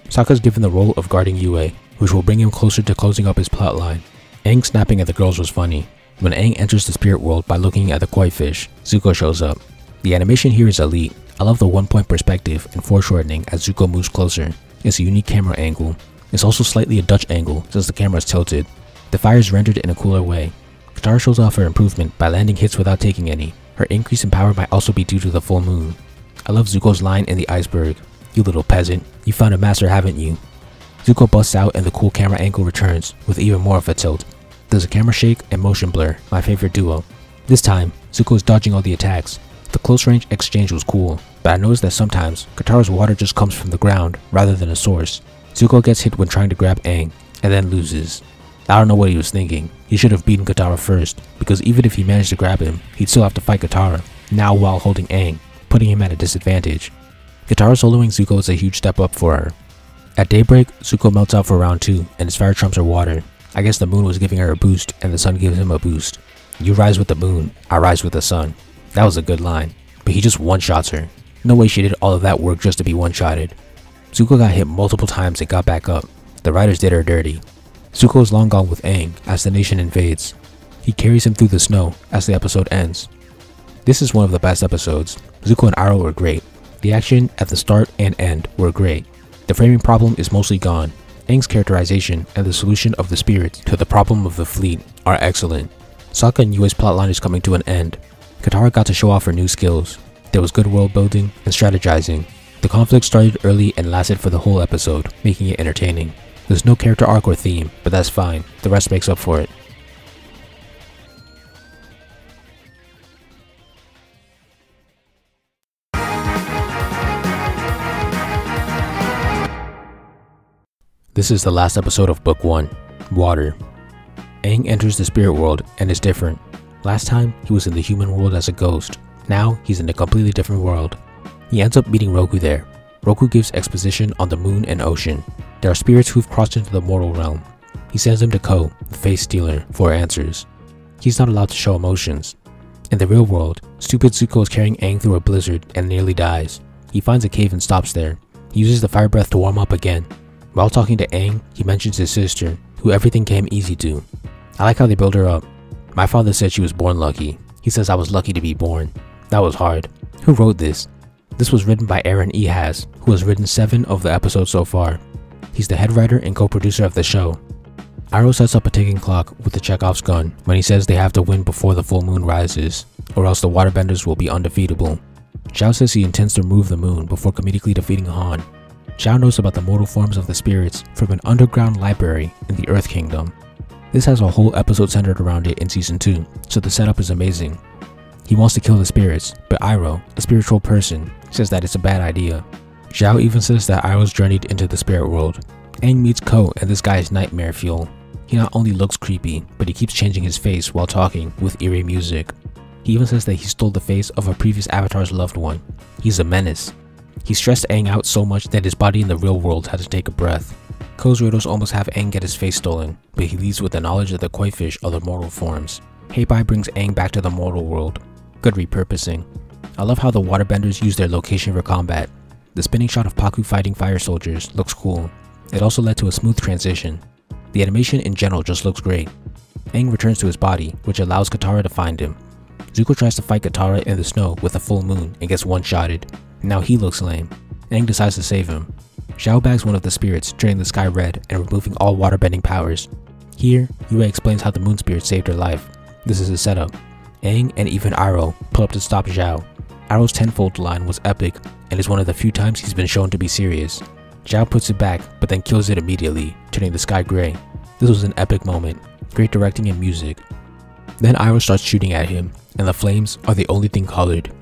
Sokka is given the role of guarding Yue, which will bring him closer to closing up his plotline. Aang snapping at the girls was funny. When Aang enters the spirit world by looking at the koi fish, Zuko shows up. The animation here is elite. I love the one point perspective and foreshortening as Zuko moves closer. It's a unique camera angle. It's also slightly a Dutch angle since the camera is tilted. The fire is rendered in a cooler way. Katara shows off her improvement by landing hits without taking any. Her increase in power might also be due to the full moon. I love Zuko's line in the iceberg. You little peasant, you found a master haven't you? Zuko busts out and the cool camera angle returns, with even more of a tilt. There's a camera shake and motion blur, my favorite duo. This time, Zuko is dodging all the attacks. The close range exchange was cool, but I noticed that sometimes, Katara's water just comes from the ground rather than a source. Zuko gets hit when trying to grab Aang, and then loses. I don't know what he was thinking. He should have beaten Katara first, because even if he managed to grab him, he'd still have to fight Katara, now while holding Aang, putting him at a disadvantage. Katara soloing Zuko is a huge step up for her. At daybreak, Zuko melts out for round 2, and his fire trumps her water. I guess the moon was giving her a boost, and the sun gives him a boost. You rise with the moon, I rise with the sun. That was a good line, but he just one-shots her. No way she did all of that work just to be one-shotted. Zuko got hit multiple times and got back up. The writers did her dirty. Zuko is long gone with Aang as the nation invades. He carries him through the snow as the episode ends. This is one of the best episodes. Zuko and Iroh were great. The action at the start and end were great. The framing problem is mostly gone. Aang's characterization and the solution of the spirits to the problem of the fleet are excellent. Sokka and Yue's plotline is coming to an end. Katara got to show off her new skills. There was good world building and strategizing. The conflict started early and lasted for the whole episode, making it entertaining. There's no character arc or theme, but that's fine, the rest makes up for it. This is the last episode of Book 1, Water. Aang enters the spirit world and is different. Last time, he was in the human world as a ghost. Now, he's in a completely different world. He ends up meeting Roku there. Roku gives exposition on the moon and ocean. There are spirits who've crossed into the mortal realm. He sends them to Koh, the face stealer, for answers. He's not allowed to show emotions. In the real world, stupid Zuko is carrying Aang through a blizzard and nearly dies. He finds a cave and stops there. He uses the fire breath to warm up again. While talking to Aang, he mentions his sister, who everything came easy to. I like how they build her up. My father said she was born lucky. He says I was lucky to be born. That was hard. Who wrote this? This was written by Aaron Ehasz, who has written 7 of the episodes so far. He's the head writer and co-producer of the show. Iroh sets up a ticking clock with the Chekhov's gun when he says they have to win before the full moon rises, or else the waterbenders will be undefeatable. Zhao says he intends to remove the moon before comedically defeating Han, Zhao knows about the mortal forms of the spirits from an underground library in the Earth Kingdom. This has a whole episode centered around it in season 2, so the setup is amazing. He wants to kill the spirits, but Iroh, a spiritual person, says that it's a bad idea. Zhao even says that Iroh's journeyed into the spirit world. Aang meets Koh and this guy is nightmare fuel. He not only looks creepy, but he keeps changing his face while talking with eerie music. He even says that he stole the face of a previous avatar's loved one. He's a menace, he stressed Aang out so much that his body in the real world had to take a breath. Koh's riddles almost have Aang get his face stolen, but he leaves with the knowledge of the koi fish of the mortal forms. Hei Bai brings Aang back to the mortal world. Good repurposing. I love how the waterbenders use their location for combat. The spinning shot of Pakku fighting fire soldiers looks cool. It also led to a smooth transition. The animation in general just looks great. Aang returns to his body, which allows Katara to find him. Zuko tries to fight Katara in the snow with a full moon and gets one-shotted. Now he looks lame. Aang decides to save him. Zhao bags one of the spirits, turning the sky red and removing all waterbending powers. Here, Yue explains how the moon spirit saved her life. This is a setup. Aang and even Iroh pull up to stop Zhao. Iroh's tenfold line was epic and is one of the few times he's been shown to be serious. Zhao puts it back but then kills it immediately, turning the sky gray. This was an epic moment. Great directing and music. Then Iroh starts shooting at him, and the flames are the only thing colored.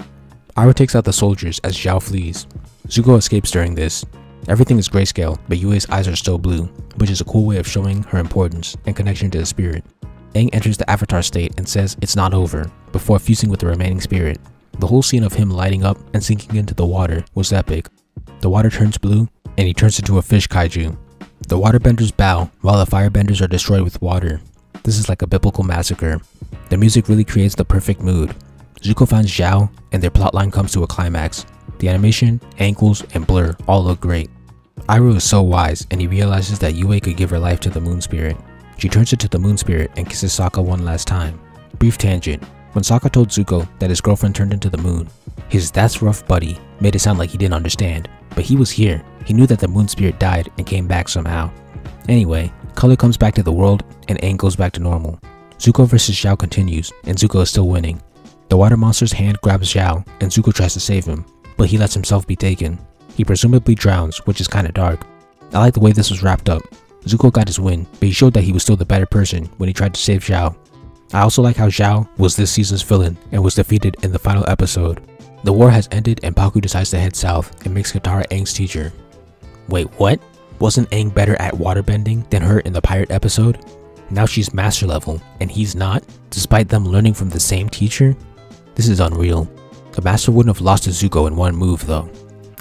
Iroh takes out the soldiers as Zhao flees. Zuko escapes during this. Everything is grayscale, but Yue's eyes are still blue, which is a cool way of showing her importance and connection to the spirit. Aang enters the Avatar state and says it's not over, before fusing with the remaining spirit. The whole scene of him lighting up and sinking into the water was epic. The water turns blue, and he turns into a fish kaiju. The waterbenders bow, while the firebenders are destroyed with water. This is like a biblical massacre. The music really creates the perfect mood. Zuko finds Zhao, and their plotline comes to a climax. The animation, ankles, and blur all look great. Iroh is so wise, and he realizes that Yue could give her life to the moon spirit. She turns into the moon spirit and kisses Sokka one last time. Brief tangent. When Sokka told Zuko that his girlfriend turned into the moon, his that's rough buddy made it sound like he didn't understand, but he was here. He knew that the moon spirit died and came back somehow. Anyway, color comes back to the world and Aang goes back to normal. Zuko vs Zhao continues and Zuko is still winning. The water monster's hand grabs Zhao and Zuko tries to save him, but he lets himself be taken. He presumably drowns, which is kinda dark. I like the way this was wrapped up. Zuko got his win, but he showed that he was still the better person when he tried to save Zhao. I also like how Zhao was this season's villain and was defeated in the final episode. The war has ended and Pakku decides to head south and makes Katara Aang's teacher. Wait, what? Wasn't Aang better at waterbending than her in the pirate episode? Now she's master level and he's not, despite them learning from the same teacher? This is unreal. The master wouldn't have lost to Zuko in one move though.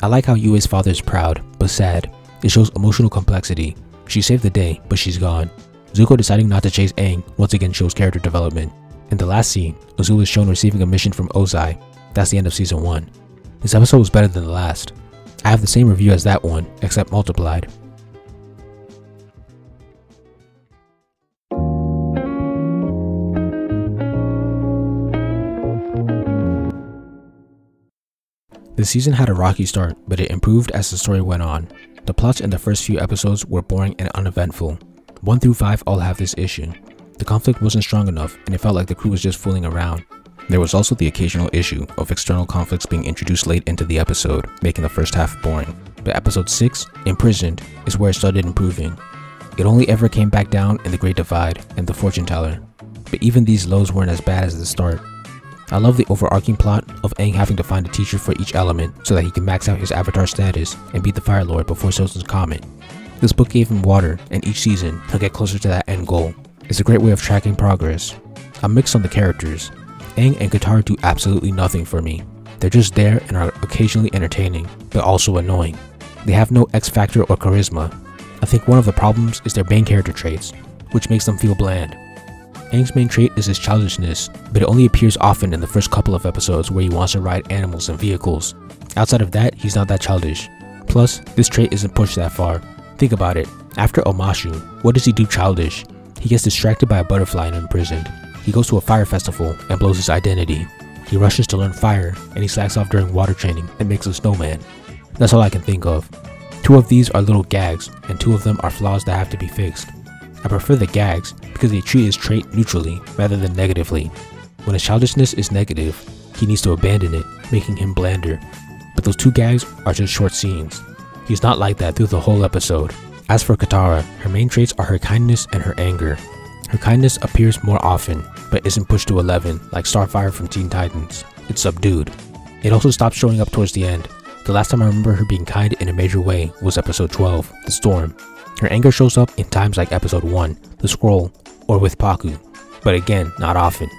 I like how Yue's father is proud, but sad. It shows emotional complexity. She saved the day, but she's gone. Zuko deciding not to chase Aang once again shows character development. In the last scene, Azula is shown receiving a mission from Ozai. That's the end of season 1. This episode was better than the last. I have the same review as that one, except multiplied. The season had a rocky start, but it improved as the story went on. The plots in the first few episodes were boring and uneventful. 1 through 5 all have this issue. The conflict wasn't strong enough and it felt like the crew was just fooling around. There was also the occasional issue of external conflicts being introduced late into the episode, making the first half boring. But episode 6, Imprisoned, is where it started improving. It only ever came back down in The Great Divide and The Fortune Teller. But even these lows weren't as bad as the start. I love the overarching plot of Aang having to find a teacher for each element so that he can max out his avatar status and beat the Fire Lord before Sozin's Comet. This book gave him water, and each season, he'll get closer to that end goal. It's a great way of tracking progress. I'm mixed on the characters. Aang and Katara do absolutely nothing for me. They're just there and are occasionally entertaining, but also annoying. They have no X factor or charisma. I think one of the problems is their main character traits, which makes them feel bland. Aang's main trait is his childishness, but it only appears often in the first couple of episodes where he wants to ride animals and vehicles. Outside of that, he's not that childish. Plus, this trait isn't pushed that far. Think about it, after Omashu, what does he do childish? He gets distracted by a butterfly and imprisoned. He goes to a fire festival and blows his identity. He rushes to learn fire, and he slacks off during water training and makes a snowman. That's all I can think of. Two of these are little gags, and two of them are flaws that have to be fixed. I prefer the gags because they treat his trait neutrally rather than negatively. When his childishness is negative, he needs to abandon it, making him blander. But those two gags are just short scenes. He's not like that through the whole episode. As for Katara, her main traits are her kindness and her anger. Her kindness appears more often, but isn't pushed to 11 like Starfire from Teen Titans. It's subdued. It also stops showing up towards the end. The last time I remember her being kind in a major way was episode 12, The Storm. Her anger shows up in times like episode 1, The Scroll, or with Pakku, but again, not often.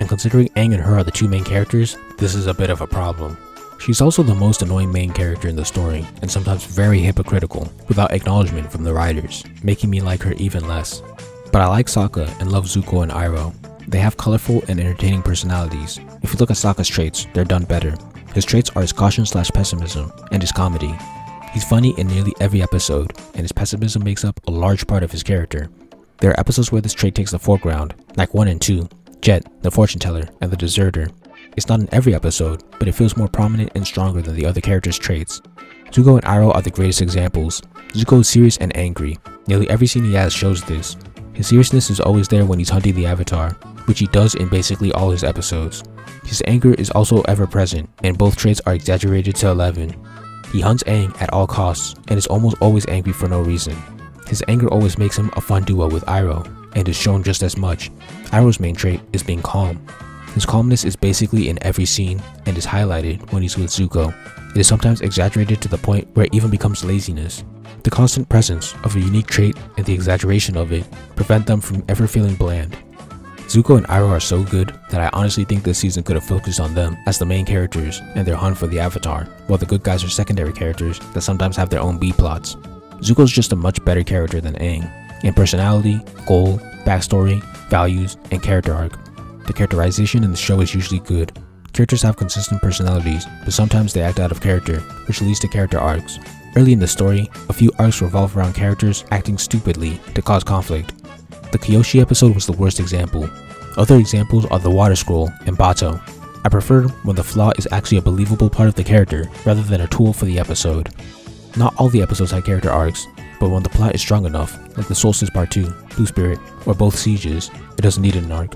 And considering Aang and her are the two main characters, this is a bit of a problem. She's also the most annoying main character in the story, and sometimes very hypocritical, without acknowledgement from the writers, making me like her even less. But I like Sokka and love Zuko and Iroh. They have colorful and entertaining personalities. If you look at Sokka's traits, they're done better. His traits are his caution slash pessimism, and his comedy. He's funny in nearly every episode, and his pessimism makes up a large part of his character. There are episodes where this trait takes the foreground, like 1 and 2, Jet, the fortune teller, and the deserter. It's not in every episode, but it feels more prominent and stronger than the other characters' traits. Zuko and Iroh are the greatest examples. Zuko is serious and angry. Nearly every scene he has shows this. His seriousness is always there when he's hunting the Avatar, which he does in basically all his episodes. His anger is also ever present, and both traits are exaggerated to 11. He hunts Aang at all costs and is almost always angry for no reason. His anger always makes him a fun duo with Iroh. and is shown just as much. Iroh's main trait is being calm. His calmness is basically in every scene and is highlighted when he's with Zuko. It is sometimes exaggerated to the point where it even becomes laziness. The constant presence of a unique trait and the exaggeration of it prevent them from ever feeling bland. Zuko and Iroh are so good that I honestly think this season could have focused on them as the main characters and their hunt for the Avatar, while the good guys are secondary characters that sometimes have their own B-plots. Zuko's just a much better character than Aang, in personality, goal, backstory, values, and character arc. The characterization in the show is usually good. Characters have consistent personalities, but sometimes they act out of character, which leads to character arcs. Early in the story, a few arcs revolve around characters acting stupidly to cause conflict. The Kyoshi episode was the worst example. Other examples are the Water Scroll and Bato. I prefer when the flaw is actually a believable part of the character rather than a tool for the episode. Not all the episodes had character arcs, but when the plot is strong enough, like the Solstice Part 2, Blue Spirit, or both Sieges, it doesn't need an arc.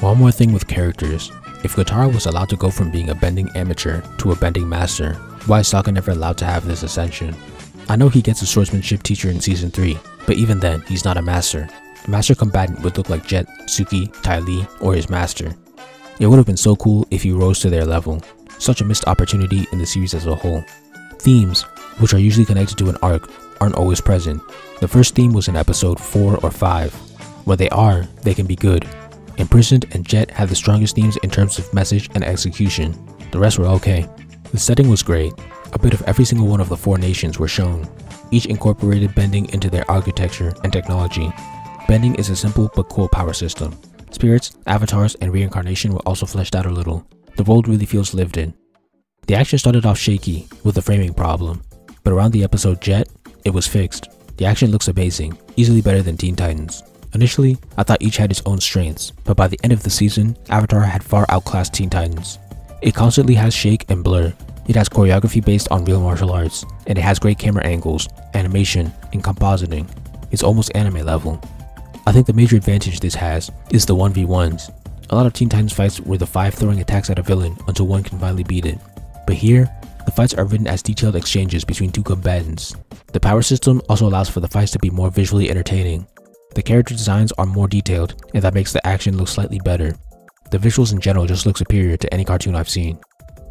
One more thing with characters. If Katara was allowed to go from being a bending amateur to a bending master, why is Sokka never allowed to have this ascension? I know he gets a swordsmanship teacher in season 3, but even then, he's not a master. Master combatant would look like Jet, Suki, Ty Lee, or his master. It would have been so cool if he rose to their level. Such a missed opportunity in the series as a whole. Themes, which are usually connected to an arc, aren't always present. The first theme was in episode 4 or 5. When they are, they can be good. Imprisoned and Jet had the strongest themes in terms of message and execution. The rest were okay. The setting was great. A bit of every single one of the four nations were shown. Each incorporated bending into their architecture and technology. Bending is a simple but cool power system. Spirits, avatars, and reincarnation were also fleshed out a little. The world really feels lived in. The action started off shaky, with a framing problem, but around the episode Jet, it was fixed. The action looks amazing, easily better than Teen Titans. Initially, I thought each had its own strengths, but by the end of the season, Avatar had far outclassed Teen Titans. It constantly has shake and blur. It has choreography based on real martial arts, and it has great camera angles, animation, and compositing. It's almost anime level. I think the major advantage this has is the 1v1s. A lot of Teen Titans fights were the 5 throwing attacks at a villain until one can finally beat it. But here, the fights are written as detailed exchanges between two combatants. The power system also allows for the fights to be more visually entertaining. The character designs are more detailed, and that makes the action look slightly better. The visuals in general just look superior to any cartoon I've seen.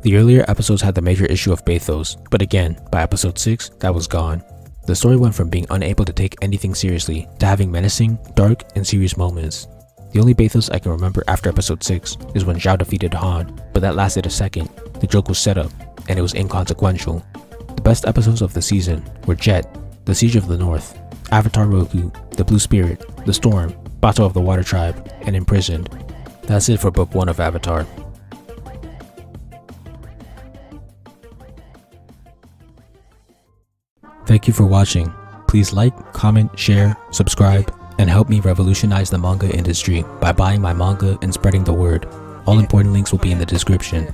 The earlier episodes had the major issue of bathos, but again, by episode 6, that was gone. The story went from being unable to take anything seriously to having menacing, dark, and serious moments. The only bathos I can remember after episode 6 is when Zhao defeated Han, but that lasted a second. The joke was set up, and it was inconsequential. The best episodes of the season were Jet, The Siege of the North, Avatar Roku, The Blue Spirit, The Storm, Bato of the Water Tribe, and Imprisoned. That's it for book 1 of Avatar. Thank you for watching. Please like, comment, share, subscribe, and help me revolutionize the manga industry by buying my manga and spreading the word. All important links will be in the description.